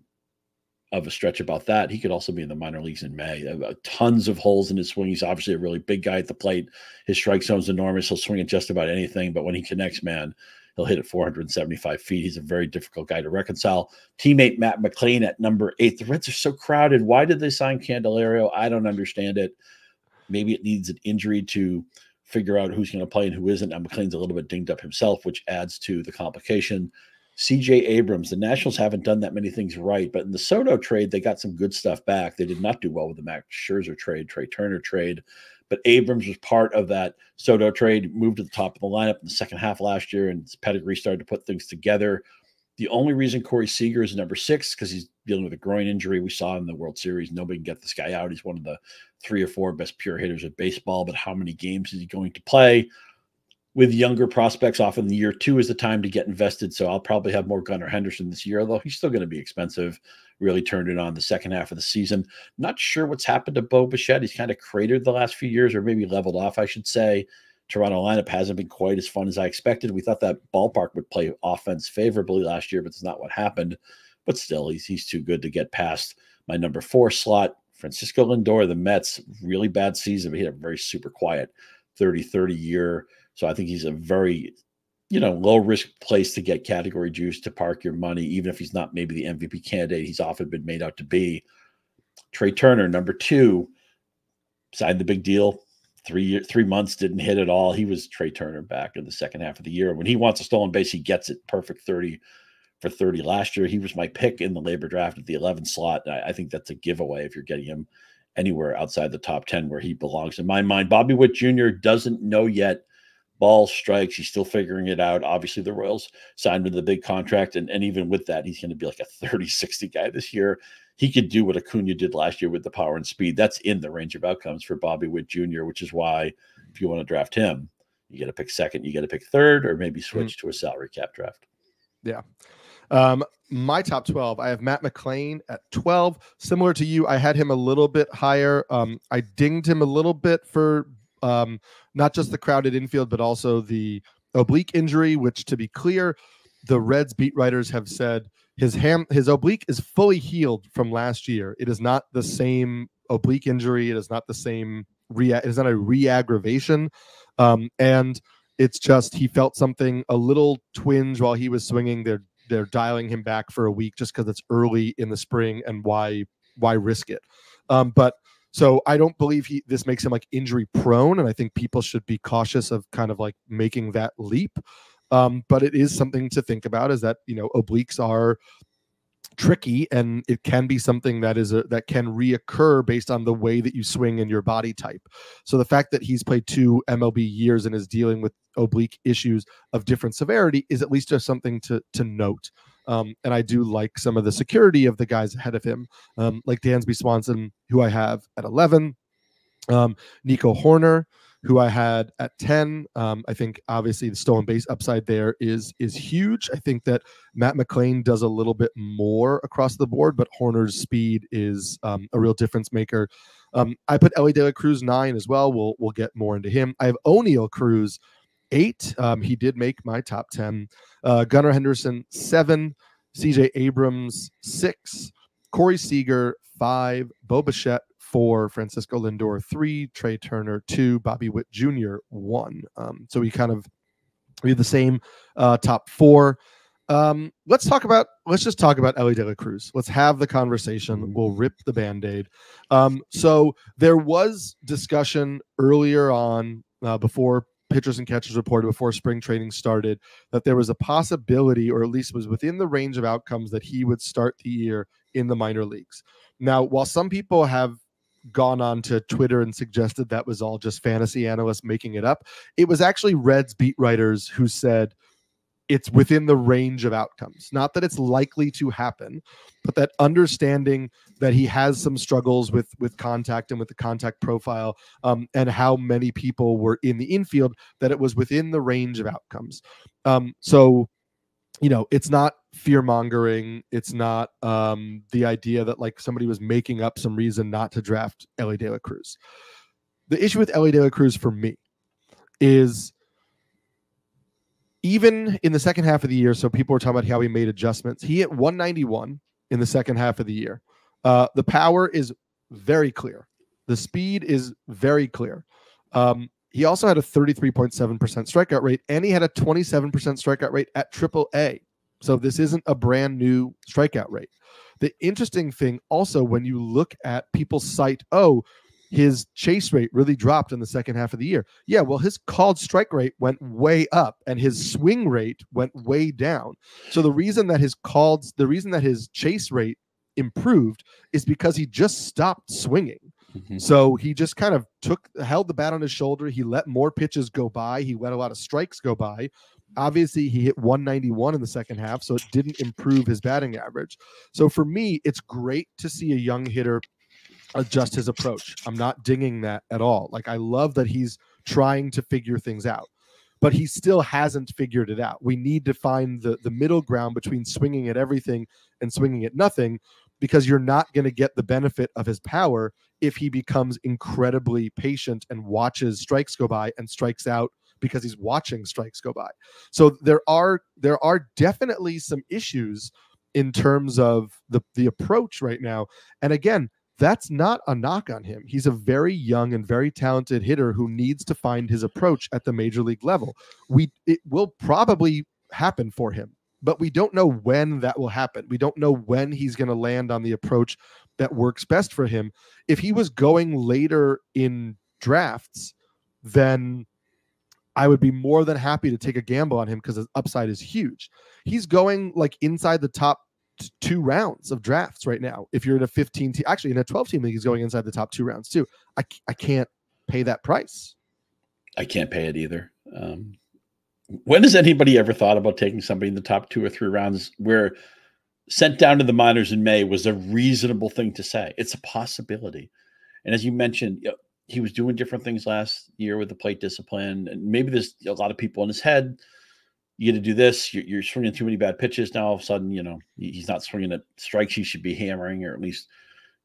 of a stretch about that. He could also be in the minor leagues in May. Uh, tons of holes in his swing. He's obviously a really big guy at the plate. His strike zone's enormous. He'll swing at just about anything, but when he connects, man, he'll hit at 475 feet. He's a very difficult guy to reconcile. Teammate Matt McLain at number eight. The Reds are so crowded. Why did they sign Candelario? I don't understand it. Maybe it needs an injury to figure out who's going to play and who isn't. And McLain's a little bit dinged up himself, which adds to the complication. CJ Abrams, the Nationals haven't done that many things right, but in the Soto trade, they got some good stuff back. They did not do well with the Max Scherzer trade, Trea Turner trade, but Abrams was part of that Soto trade, moved to the top of the lineup in the second half last year, and his pedigree started to put things together. The only reason Corey Seager is number six because he's dealing with a groin injury. We saw in the World Series, nobody can get this guy out. He's one of the three or four best pure hitters of baseball, but how many games is he going to play? With younger prospects, often the year two is the time to get invested. So I'll probably have more Gunnar Henderson this year, although he's still going to be expensive. Really turned it on the second half of the season. Not sure what's happened to Bo Bichette. He's kind of cratered the last few years, or maybe leveled off, I should say. Toronto lineup hasn't been quite as fun as I expected. We thought that ballpark would play offense favorably last year, but it's not what happened. But still, he's he's too good to get past my number four slot. Francisco Lindor, the Mets, really bad season, but he had a very super quiet 30 30 year so I think he's a very, you know, low risk place to get category juice to park your money, even if he's not maybe the MVP candidate he's often been made out to be. Trea Turner, number two, signed the big deal. Three three months didn't hit at all. He was Trea Turner back in the second half of the year. When he wants a stolen base, he gets it perfect 30 for 30 last year. He was my pick in the LABR draft at the 11 slot. I, I think that's a giveaway if you're getting him anywhere outside the top 10 where he belongs in my mind. Bobby Witt Jr. doesn't know yet ball strikes. He's still figuring it out. Obviously, the Royals signed him to the big contract. And, and even with that, he's going to be like a 30 60 guy this year. He could do what Acuna did last year with the power and speed. That's in the range of outcomes for Bobby Witt Jr., which is why if you want to draft him, you got to pick second, you got to pick third, or maybe mm-hmm. switch mm-hmm. to a salary cap draft. Yeah. Um, my top 12, I have Matt McLain at 12. Similar to you, I had him a little bit higher. Um, I dinged him a little bit for um, not just the crowded infield, but also the oblique injury, which, to be clear, the Reds beat writers have said his ham his oblique is fully healed from last year. It is not the same oblique injury. It is not the same re it is not a re-aggravation. Um, and it's just he felt something a little twinge while he was swinging. They're they're dialing him back for a week just because it's early in the spring and why why risk it. Um, but so I don't believe he this makes him like injury prone, and I think people should be cautious of kind of like making that leap. Um, but it is something to think about is that you know obliques are tricky and it can be something that is a, that can reoccur based on the way that you swing and your body type so the fact that he's played two mlb years and is dealing with oblique issues of different severity is at least just something to to note um, and I do like some of the security of the guys ahead of him, um, like Dansby Swanson, who I have at 11, um, Nico Hoerner, who I had at 10. Um, I think obviously the stolen base upside there is is huge. I think that Matt McLain does a little bit more across the board, but Hoerner's speed is um, a real difference maker. Um, I put Elly De La Cruz nine as well. We'll we'll get more into him. I have Oneil Cruz eight. Um, he did make my top 10. Uh, Gunnar Henderson, seven. CJ Abrams, six, Corey Seager, five, Bo Bichette, four, Francisco Lindor, three, Trea Turner, two, Bobby Witt Jr., one. Um, so we kind of we have the same uh, top four. Um, let's talk about let's just talk about Elly De La Cruz. Let's have the conversation. We'll rip the band-aid. Um, so there was discussion earlier on uh, before pitchers and catchers reported before spring training started that there was a possibility, or at least was within the range of outcomes, that he would start the year in the minor leagues. Now, while some people have gone on to Twitter and suggested that was all just fantasy analysts making it up, it was actually Reds beat writers who said it's within the range of outcomes. Not that it's likely to happen, but that understanding that he has some struggles with with contact and with the contact profile, um, and how many people were in the infield, that it was within the range of outcomes. Um, so, you know, it's not fear mongering. It's not um, the idea that like somebody was making up some reason not to draft Elly De La Cruz. The issue with Elly De La Cruz for me is even in the second half of the year, so people were talking about how he made adjustments. He hit 191 in the second half of the year. Uh, the power is very clear. The speed is very clear. Um, he also had a 33.7% strikeout rate, and he had a 27% strikeout rate at Triple A. So this isn't a brand new strikeout rate. The interesting thing also, when you look at people cite, oh, his chase rate really dropped in the second half of the year. Yeah, well, his called strike rate went way up and his swing rate went way down. So the reason that his called, the reason that his chase rate improved is because he just stopped swinging. Mm-hmm. So he just kind of took held the bat on his shoulder. He let more pitches go by. He let a lot of strikes go by. Obviously, he hit 191 in the second half, so it didn't improve his batting average. So for me, it's great to see a young hitter adjust his approach. I'm not dinging that at all. Like I love that he's trying to figure things out, but he still hasn't figured it out. We need to find the the middle ground between swinging at everything and swinging at nothing because you're not going to get the benefit of his power if he becomes incredibly patient and watches strikes go by and strikes out because he's watching strikes go by. So there are there are definitely some issues in terms of the the approach right now. And again, that's not a knock on him. He's a very young and very talented hitter who needs to find his approach at the major league level. We it will probably happen for him, but we don't know when that will happen. We don't know when he's going to land on the approach that works best for him. If he was going later in drafts, then I would be more than happy to take a gamble on him because his upside is huge. He's going like inside the top two rounds of drafts right now. If you're in a 15 team, actually in a 12 team league, he's going inside the top two rounds too. I, I can't pay that price. I can't pay it either. Um, when has anybody ever thought about taking somebody in the top two or three rounds where sent down to the minors in May was a reasonable thing to say? It's a possibility. And as you mentioned, you know, he was doing different things last year with the plate discipline. And maybe there's a lot of people in his head you got to do this. You're, you're, swinging too many bad pitches now. All of a sudden, you know he's not swinging at strikes. He should be hammering, or at least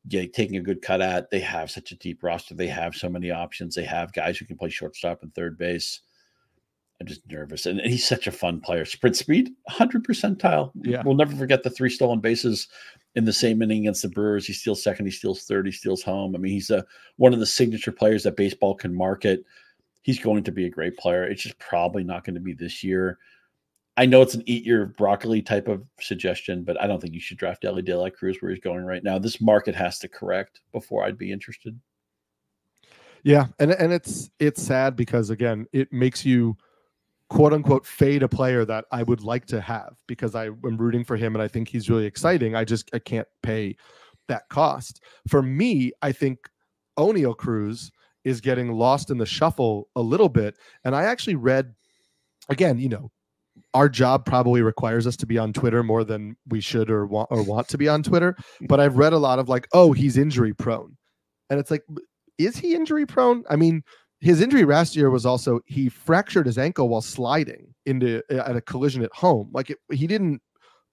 get, taking a good cut at. They have such a deep roster. They have so many options. They have guys who can play shortstop and third base. I'm just nervous, and, and he's such a fun player. Sprint speed, 100 percentile. Yeah, we'll never forget the three stolen bases in the same inning against the Brewers. He steals second, he steals third, he steals home. I mean, he's a one of the signature players that baseball can market. He's going to be a great player. It's just probably not going to be this year. I know it's an eat your broccoli type of suggestion, but I don't think you should draft Elly De La Cruz where he's going right now. This market has to correct before I'd be interested. Yeah, and and it's it's sad because again, it makes you quote unquote fade a player that I would like to have because I am rooting for him and I think he's really exciting. I just I can't pay that cost. For me, I think Oneil Cruz is getting lost in the shuffle a little bit. And I actually read again, you know, our job probably requires us to be on Twitter more than we should or want or want to be on Twitter. But I've read a lot of like, oh, he's injury prone, and it's like, is he injury prone? I mean, his injury last year was also he fractured his ankle while sliding into uh, at a collision at home. Like it, he didn't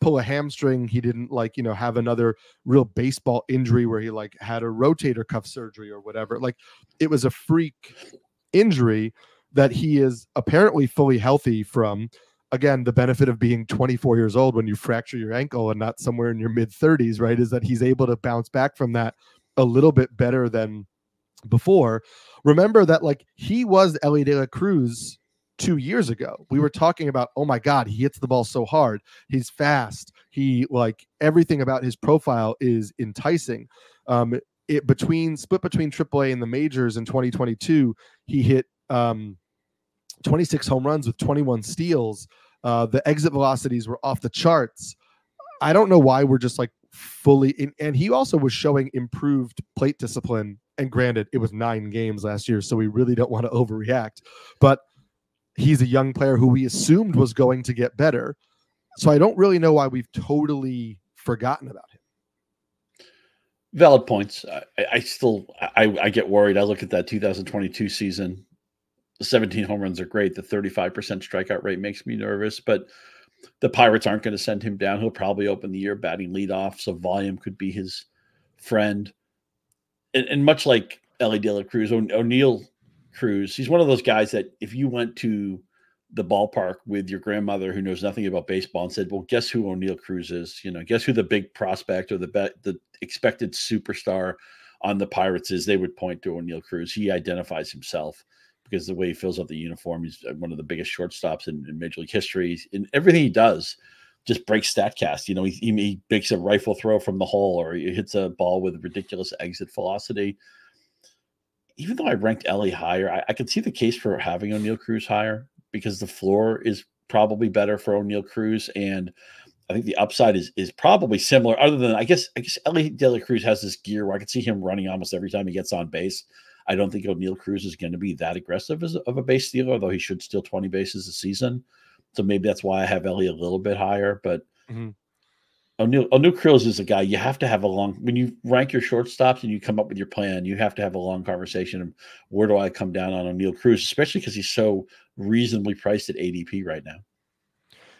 pull a hamstring. He didn't like you know have another real baseball injury where he like had a rotator cuff surgery or whatever. Like it was a freak injury that he is apparently fully healthy from again, the benefit of being 24 years old when you fracture your ankle and not somewhere in your mid 30s, right? Is that he's able to bounce back from that a little bit better than before. Remember that like he was Elly De La Cruz two years ago. We were talking about, oh my God, he hits the ball so hard. He's fast. He like everything about his profile is enticing. Um, it between split between AAA and the majors in 2022, he hit um 26 home runs with 21 steals. Uh, the exit velocities were off the charts. I don't know why we're just like fully in, and he also was showing improved plate discipline. And granted, it was nine games last year, so we really don't want to overreact. But he's a young player who we assumed was going to get better. So I don't really know why we've totally forgotten about him. Valid points. I, I still I, I get worried. I look at that 2022 season. The 17 home runs are great. The 35% strikeout rate makes me nervous, but the Pirates aren't going to send him down. He'll probably open the year batting leadoff, so volume could be his friend. And, and much like Elly De La Cruz, Oneil Cruz, he's one of those guys that if you went to the ballpark with your grandmother who knows nothing about baseball and said, "Well, guess who Oneil Cruz is? You know, guess who the big prospect or the be- the expected superstar on the Pirates is?" They would point to Oneil Cruz. He identifies himself because the way he fills out the uniform, he's uh, one of the biggest shortstops in, in Major League history. And everything he does, just breaks Statcast. You know, he, he makes a rifle throw from the hole, or he hits a ball with ridiculous exit velocity. Even though I ranked Elly higher, I, I can see the case for having Oneil Cruz higher because the floor is probably better for Oneil Cruz, and I think the upside is is probably similar. Other than I guess I guess Elly De La Cruz has this gear where I can see him running almost every time he gets on base. I don't think Oneil Cruz is going to be that aggressive as of a base stealer, although he should steal 20 bases a season. So maybe that's why I have Elly a little bit higher. But mm-hmm. Oneil, Oneil Cruz is a guy you have to have a long when you rank your shortstops and you come up with your plan, you have to have a long conversation of where do I come down on Oneil Cruz, especially because he's so reasonably priced at ADP right now.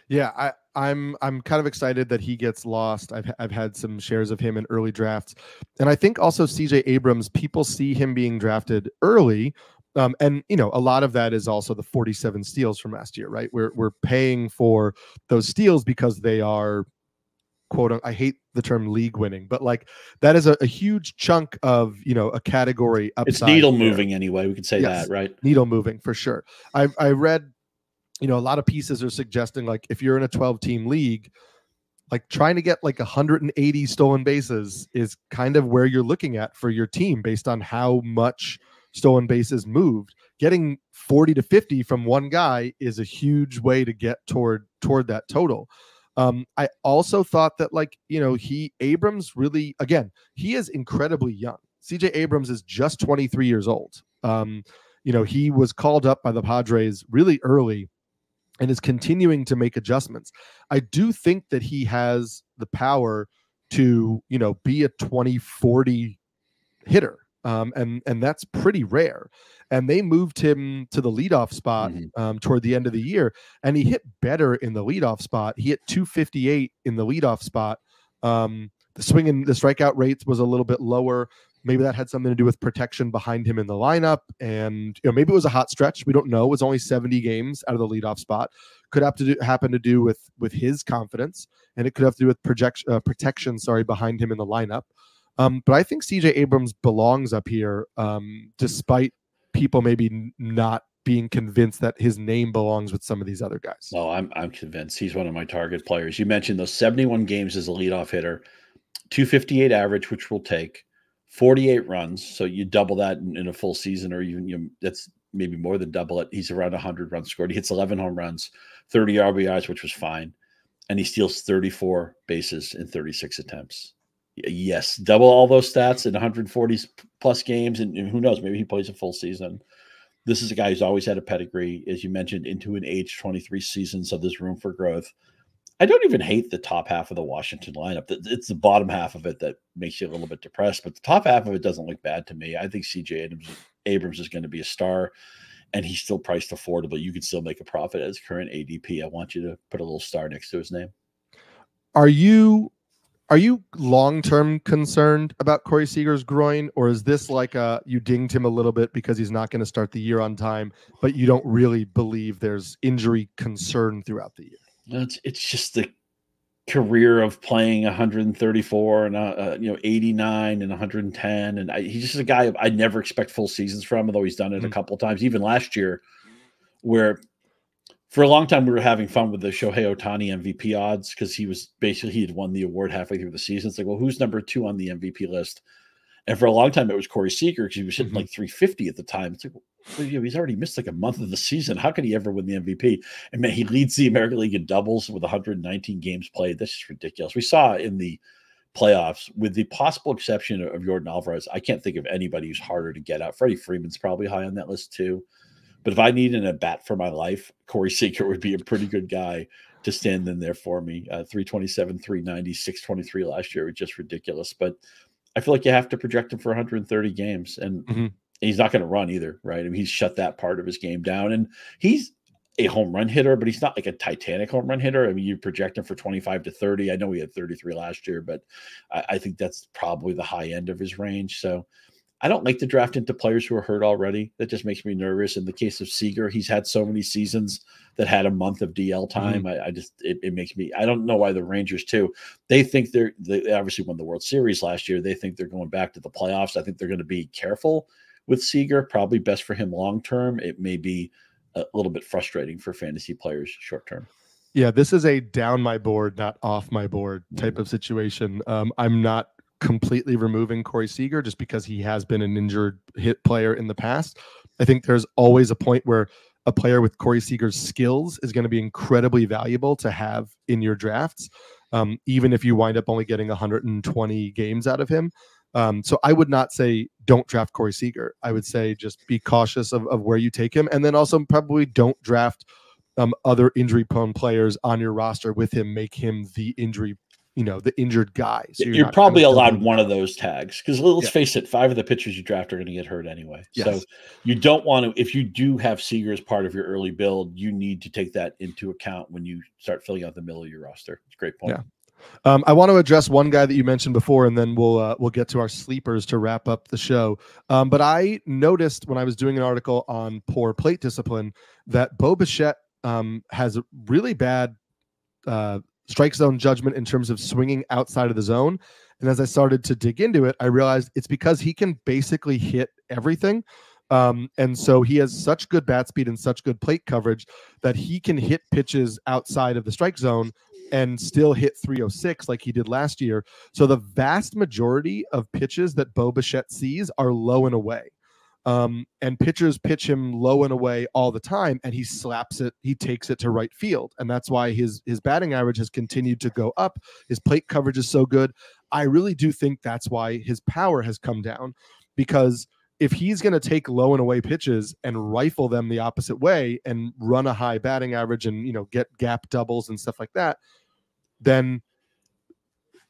Yeah, I, I'm I'm kind of excited that he gets lost. I've I've had some shares of him in early drafts, and I think also CJ Abrams. People see him being drafted early, um, and you know a lot of that is also the 47 steals from last year, right? We're we're paying for those steals because they are quote I hate the term league winning, but like that is a, a huge chunk of you know a category It's needle moving anyway. We could say yes, that, right? Needle moving for sure. I I read, you know, a lot of pieces are suggesting like if you're in a 12 team league, like trying to get like 180 stolen bases is kind of where you're looking at for your team based on how much stolen bases moved. Getting 40 to 50 from one guy is a huge way to get toward toward that total. Um, I also thought that, like, you know, he Abrams really, again, he is incredibly young. CJ Abrams is just 23 years old. Um, you know, he was called up by the Padres really early and is continuing to make adjustments. I do think that he has the power to, you know, be a 2040 hitter. Um, and and that's pretty rare and they moved him to the leadoff spot mm-hmm. um, toward the end of the year, and he hit better in the leadoff spot. He hit 258 in the leadoff spot. Um, the swing and the strikeout rates was a little bit lower. Maybe that had something to do with protection behind him in the lineup, and you know maybe it was a hot stretch. We don't know. It was only 70 games out of the leadoff spot. Could have to do, happen to do with with his confidence, and it could have to do with projection uh, protection. Sorry, behind him in the lineup. Um, but I think CJ Abrams belongs up here, um, despite people maybe not being convinced that his name belongs with some of these other guys. No, I'm I'm convinced he's one of my target players. You mentioned those 71 games as a leadoff hitter, 258 average, which we'll take 48 runs. So you double that in, in a full season, or even you know, that's maybe more than double it. He's around 100 runs scored. He hits 11 home runs, 30 RBIs, which was fine, and he steals 34 bases in 36 attempts. Yes, double all those stats in 140 plus games, and, and, who knows, maybe he plays a full season. This is a guy who's always had a pedigree, as you mentioned, into an age 23 season, so there's room for growth. I don't even hate the top half of the Washington lineup. It's the bottom half of it that makes you a little bit depressed, but the top half of it doesn't look bad to me. I think CJ Abrams, Abrams is going to be a star, and he's still priced affordable. You can still make a profit as current ADP. I want you to put a little star next to his name. Are you are you long term concerned about Corey Seager's groin, or is this like a you dinged him a little bit because he's not going to start the year on time, but you don't really believe there's injury concern throughout the year? It's it's just the career of playing 134 and uh, uh, you know 89 and 110 and I, he's just a guy I never expect full seasons from although he's done it mm-hmm. a couple times even last year where for a long time we were having fun with the Shohei Ohtani MVP odds because he was basically he had won the award halfway through the season. It's like, well, who's number two on the MVP list? And for a long time it was Corey Seager because he was hitting mm-hmm. like 350 at the time. It's like, well, you know, he's already missed like a month of the season. How could he ever win the MVP? And man, he leads the American League in doubles with 119 games played. That's just ridiculous. We saw in the playoffs, with the possible exception of Yordan Alvarez, I can't think of anybody who's harder to get out. Freddie Freeman's probably high on that list too. But if I needed a bat for my life, Corey Seager would be a pretty good guy to stand in there for me. Uh, 327, 390, 623 last year was just ridiculous. But I feel like you have to project him for 130 games. And mm-hmm. he's not going to run either, right? I mean, he's shut that part of his game down. And he's a home run hitter, but he's not like a Titanic home run hitter. I mean, you project him for 25 to 30. I know he had 33 last year, but I, I think that's probably the high end of his range. So I don't like to draft into players who are hurt already. That just makes me nervous. In the case of Seager, he's had so many seasons that had a month of DL mm-hmm. time. Mm-hmm. I, I, just it, it, makes me. I don't know why the Rangers too. They think they're they obviously won the World Series last year. They think they're going back to the playoffs. I think they're going to be careful with Seager. Probably best for him long term. It may be a little bit frustrating for fantasy players short term. Yeah, this is a down my board, not off my board type of situation. Um, I'm not completely removing Corey Seager just because he has been an injured hit player in the past. I think there's always a point where a player with Corey Seager's skills is going to be incredibly valuable to have in your drafts, um, even if you wind up only getting 120 games out of him. Um, so I would not say don't draft Corey Seager. I would say just be cautious of, of where you take him, and then also probably don't draft um, other injury prone players on your roster with him. Make him the injury you know the injured guy. So you're, you're probably allowed one of those tags because let's yeah. face it, five of the pitchers you draft are going to get hurt anyway. Yes. So you don't want to. If you do have Seager as part of your early build, you need to take that into account when you start filling out the middle of your roster. It's a great point. Yeah. Um, I want to address one guy that you mentioned before, and then we'll uh, we'll get to our sleepers to wrap up the show. Um, but I noticed when I was doing an article on poor plate discipline that Bo Bichette um, has a really bad uh, strike zone judgment in terms of swinging outside of the zone. And as I started to dig into it, I realized it's because he can basically hit everything. Um, and so he has such good bat speed and such good plate coverage that he can hit pitches outside of the strike zone and still hit 306 like he did last year. So the vast majority of pitches that Bo Bichette sees are low and away. Um, and pitchers pitch him low and away all the time, and he slaps it. He takes it to right field, and that's why his his batting average has continued to go up. His plate coverage is so good. I really do think that's why his power has come down, because if he's going to take low and away pitches and rifle them the opposite way and run a high batting average and you know get gap doubles and stuff like that, then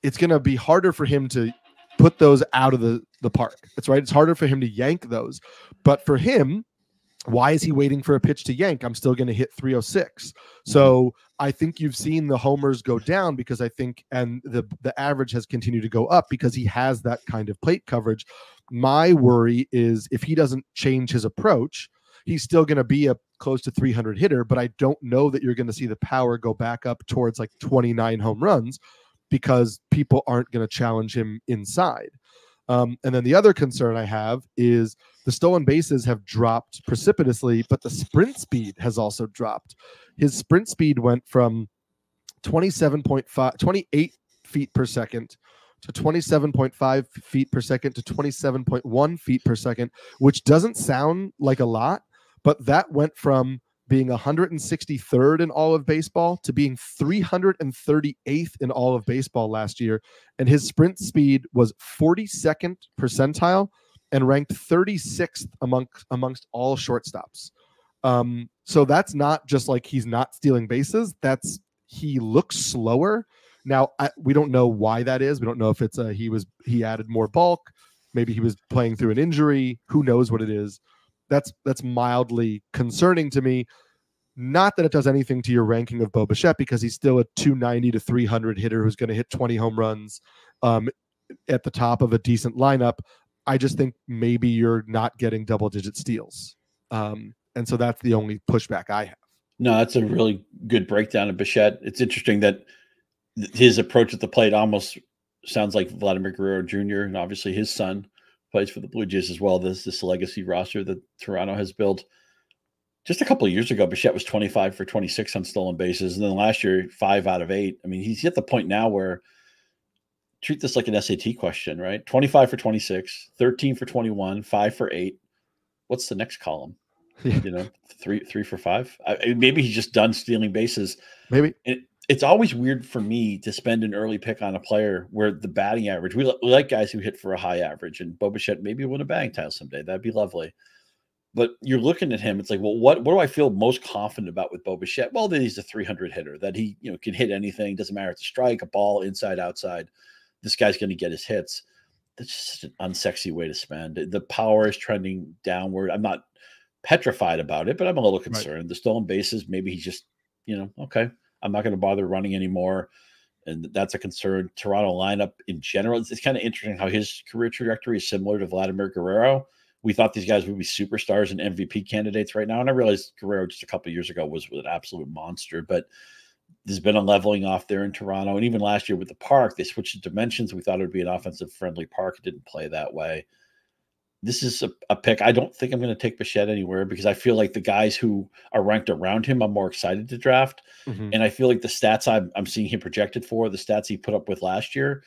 it's going to be harder for him to put those out of the the park. That's right. It's harder for him to yank those. But for him, why is he waiting for a pitch to yank? I'm still going to hit 306. So. I think you've seen the homers go down because I think, and the the average has continued to go up because he has that kind of plate coverage. My worry is if he doesn't change his approach, he's still going to be a close to 300 hitter. But I don't know that you're going to see the power go back up towards like 29 home runs because people aren't going to challenge him inside. Um, and then the other concern I have is the stolen bases have dropped precipitously, but the sprint speed has also dropped. His sprint speed went from 27.5, 28 feet per second to 27.5 feet per second to 27.1 feet per second, which doesn't sound like a lot, but that went from being 163rd in all of baseball to being 338th in all of baseball last year. And his sprint speed was 42nd percentile and ranked 36th among, amongst all shortstops. Um, so that's not just like he's not stealing bases. That's he looks slower. Now I, we don't know why that is. We don't know if it's a he was he added more bulk. Maybe he was playing through an injury. Who knows what it is? That's that's mildly concerning to me. Not that it does anything to your ranking of Bo Bichette because he's still a 290 to 300 hitter who's going to hit 20 home runs um, at the top of a decent lineup. I just think maybe you're not getting double digit steals. Um, and so that's the only pushback I have. No, that's a really good breakdown of Bichette. It's interesting that his approach at the plate almost sounds like Vladimir Guerrero Jr. and obviously his son plays for the Blue Jays as well. This this legacy roster that Toronto has built. Just a couple of years ago, Bichette was 25 for 26 on stolen bases, and then last year five out of eight. I mean, he's at the point now where treat this like an SAT question, right? 25 for 26, 13 for 21, five for eight. What's the next column? Yeah. You know, three three for five. I, maybe he's just done stealing bases. Maybe. And it's always weird for me to spend an early pick on a player where the batting average. We, we like guys who hit for a high average, and Bo Bichette maybe win a batting title someday. That'd be lovely. But you're looking at him. It's like, well, what what do I feel most confident about with Bo Bichette? Well, that he's a 300 hitter. That he you know can hit anything. Doesn't matter. It's a strike, a ball, inside, outside. This guy's going to get his hits. That's just an unsexy way to spend. The power is trending downward. I'm not petrified about it, but I'm a little concerned. Right. The stolen bases, maybe he's just, you know, okay, I'm not going to bother running anymore. And that's a concern. Toronto lineup in general, it's, it's kind of interesting how his career trajectory is similar to Vladimir Guerrero. We thought these guys would be superstars and MVP candidates right now. And I realized Guerrero just a couple years ago was, was an absolute monster, but there's been a leveling off there in Toronto. And even last year with the park, they switched the dimensions. We thought it would be an offensive friendly park. It didn't play that way this is a, a, pick. I don't think I'm going to take Bichette anywhere because I feel like the guys who are ranked around him, I'm more excited to draft. Mm-hmm. And I feel like the stats I'm, I'm seeing him projected for, the stats he put up with last year,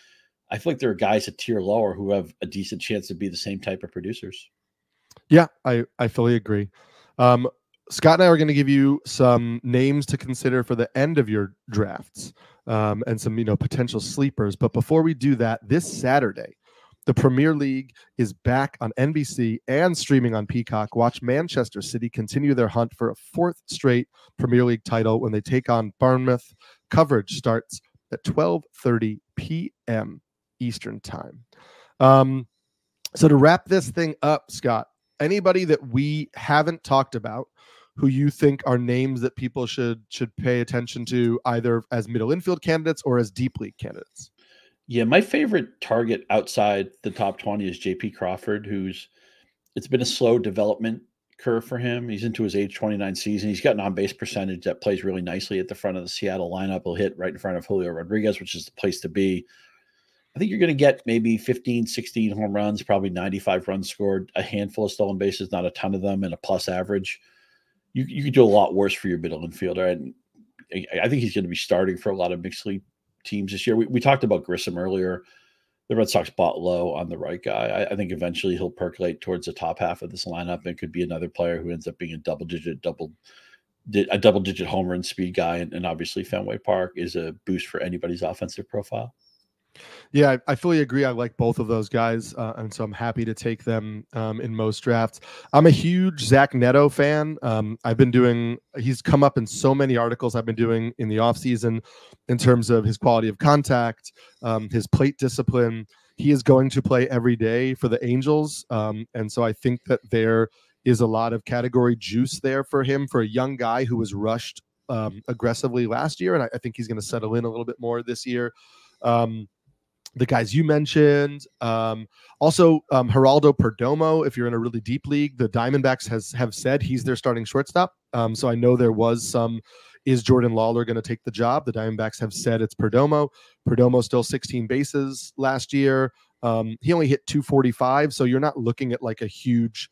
I feel like there are guys a tier lower who have a decent chance to be the same type of producers. Yeah, I, I fully agree. Um, Scott and I are going to give you some names to consider for the end of your drafts um, and some, you know, potential sleepers. But before we do that, this Saturday, the Premier League is back on NBC and streaming on Peacock. Watch Manchester City continue their hunt for a fourth straight Premier League title when they take on Bournemouth. Coverage starts at 12:30 p.m. Eastern Time. Um, so to wrap this thing up, Scott, anybody that we haven't talked about who you think are names that people should should pay attention to either as middle infield candidates or as deep league candidates? Yeah, my favorite target outside the top 20 is JP Crawford, who's it's been a slow development curve for him. He's into his age 29 season. He's got an on base percentage that plays really nicely at the front of the Seattle lineup. He'll hit right in front of Julio Rodriguez, which is the place to be. I think you're going to get maybe 15, 16 home runs, probably 95 runs scored, a handful of stolen bases, not a ton of them, and a plus average. You, you could do a lot worse for your middle infielder. And I think he's going to be starting for a lot of mixed league teams this year. We, we talked about Grissom earlier. The Red Sox bought low on the right guy. I, I, think eventually he'll percolate towards the top half of this lineup and could be another player who ends up being a double digit, double a double digit home run speed guy. And, and obviously Fenway Park is a boost for anybody's offensive profile. Yeah, I, fully agree. I like both of those guys, uh, and so I'm happy to take them um, in most drafts. I'm a huge Zach Neto fan. Um, I've been doing. He's come up in so many articles I've been doing in the off season, in terms of his quality of contact, um, his plate discipline. He is going to play every day for the Angels, um, and so I think that there is a lot of category juice there for him for a young guy who was rushed um, aggressively last year, and I, I think he's going to settle in a little bit more this year. Um, the guys you mentioned. Um, also, um, Geraldo Perdomo, if you're in a really deep league, the Diamondbacks has have said he's their starting shortstop. Um, so I know there was some. Is Jordan Lawlar going to take the job? The Diamondbacks have said it's Perdomo. Perdomo still 16 bases last year. Um, he only hit 245, so you're not looking at like a huge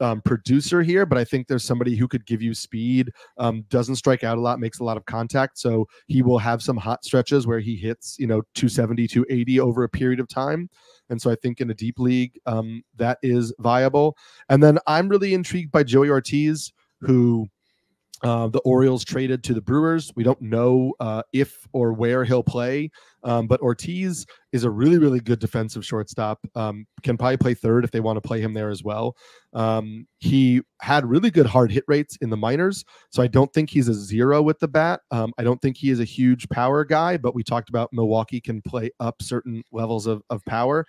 um, producer here, but I think there's somebody who could give you speed, um, doesn't strike out a lot, makes a lot of contact. So he will have some hot stretches where he hits, you know, 270, 280 over a period of time. And so I think in a deep league, um, that is viable. And then I'm really intrigued by Joey Ortiz, who uh, the Orioles traded to the Brewers. We don't know uh, if or where he'll play, um, but Ortiz is a really, really good defensive shortstop. Um, can probably play third if they want to play him there as well. Um, he had really good hard hit rates in the minors, so I don't think he's a zero with the bat. Um, I don't think he is a huge power guy, but we talked about Milwaukee can play up certain levels of, of power.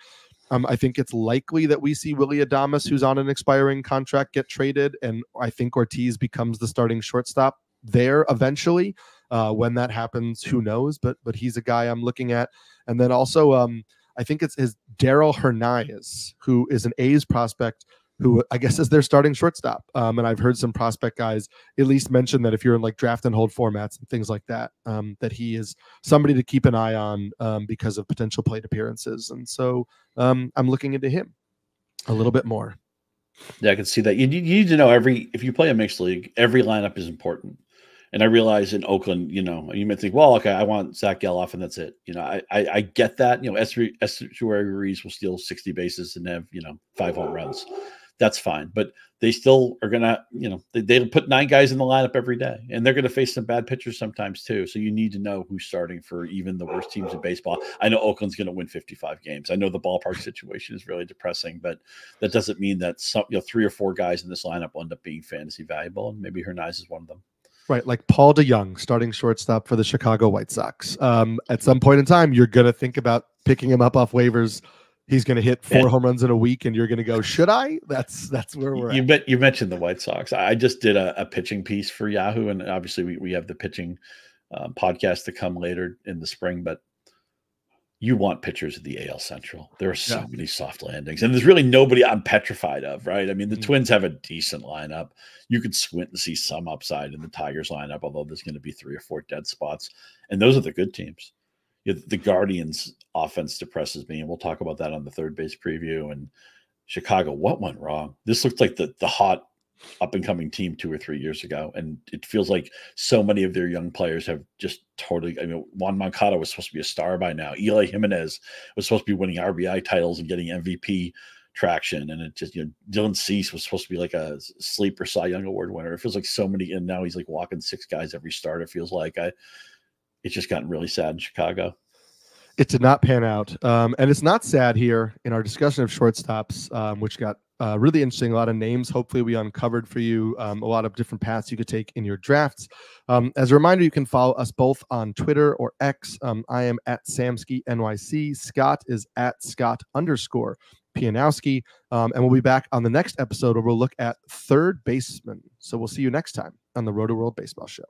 Um, I think it's likely that we see Willy Adames, who's on an expiring contract, get traded, and I think Ortiz becomes the starting shortstop there eventually. Uh, when that happens, who knows? But but he's a guy I'm looking at. And then also, um, I think it's his Darell Hernaiz, who is an A's prospect who I guess is their starting shortstop. Um, and I've heard some prospect guys at least mention that if you're in like draft and hold formats and things like that, um, that he is somebody to keep an eye on um, because of potential plate appearances. And so um, I'm looking into him a little bit more. Yeah, I can see that. You, you need to know every if you play a mixed league, every lineup is important. And I realize in Oakland, you know, you might think, well, okay, I want Zack Gelof and that's it. You know, I I, I get that. You know, Esteury Ruiz will steal 60 bases and have, you know, five home runs that's fine. But they still are gonna, you know, they, they'll put nine guys in the lineup every day, and they're gonna face some bad pitchers sometimes too. So you need to know who's starting for even the worst teams in baseball. I know Oakland's gonna win 55 games. I know the ballpark situation is really depressing, but that doesn't mean that some, you know, three or four guys in this lineup will end up being fantasy valuable, and maybe Hernaiz is one of them. Right, like Paul DeJong, starting shortstop for the Chicago White Sox. Um, at some point in time, you're gonna think about picking him up off waivers he's going to hit four and, home runs in a week, and you're going to go, should I? That's that's where we're you. Bet, you mentioned the White Sox. I just did a, a pitching piece for Yahoo, and obviously we, we have the pitching uh, podcast to come later in the spring, but you want pitchers of the AL Central. There are so yeah. many soft landings, and there's really nobody I'm petrified of, right? I mean, the mm-hmm. Twins have a decent lineup. You could squint and see some upside in the Tigers lineup, although there's going to be three or four dead spots, and those are the good teams the Guardians offense depresses me, and we'll talk about that on the third base preview. And Chicago, what went wrong? This looked like the the hot up and coming team two or three years ago, and it feels like so many of their young players have just totally. I mean, Yoan Moncada was supposed to be a star by now. Eloy Jimenez was supposed to be winning RBI titles and getting MVP traction, and it just you know Dylan Cease was supposed to be like a sleeper Cy Young Award winner. It feels like so many, and now he's like walking six guys every start. It feels like I it's just gotten really sad in Chicago. It did not pan out. Um, and it's not sad here in our discussion of shortstops, um, which got uh, really interesting. A lot of names, hopefully, we uncovered for you. Um, a lot of different paths you could take in your drafts. Um, as a reminder, you can follow us both on Twitter or X. Um, I am at samskiNYC. Scott is at Scott underscore Pianowski. Um, and we'll be back on the next episode where we'll look at third baseman. So we'll see you next time on the Rotoworld Baseball Show.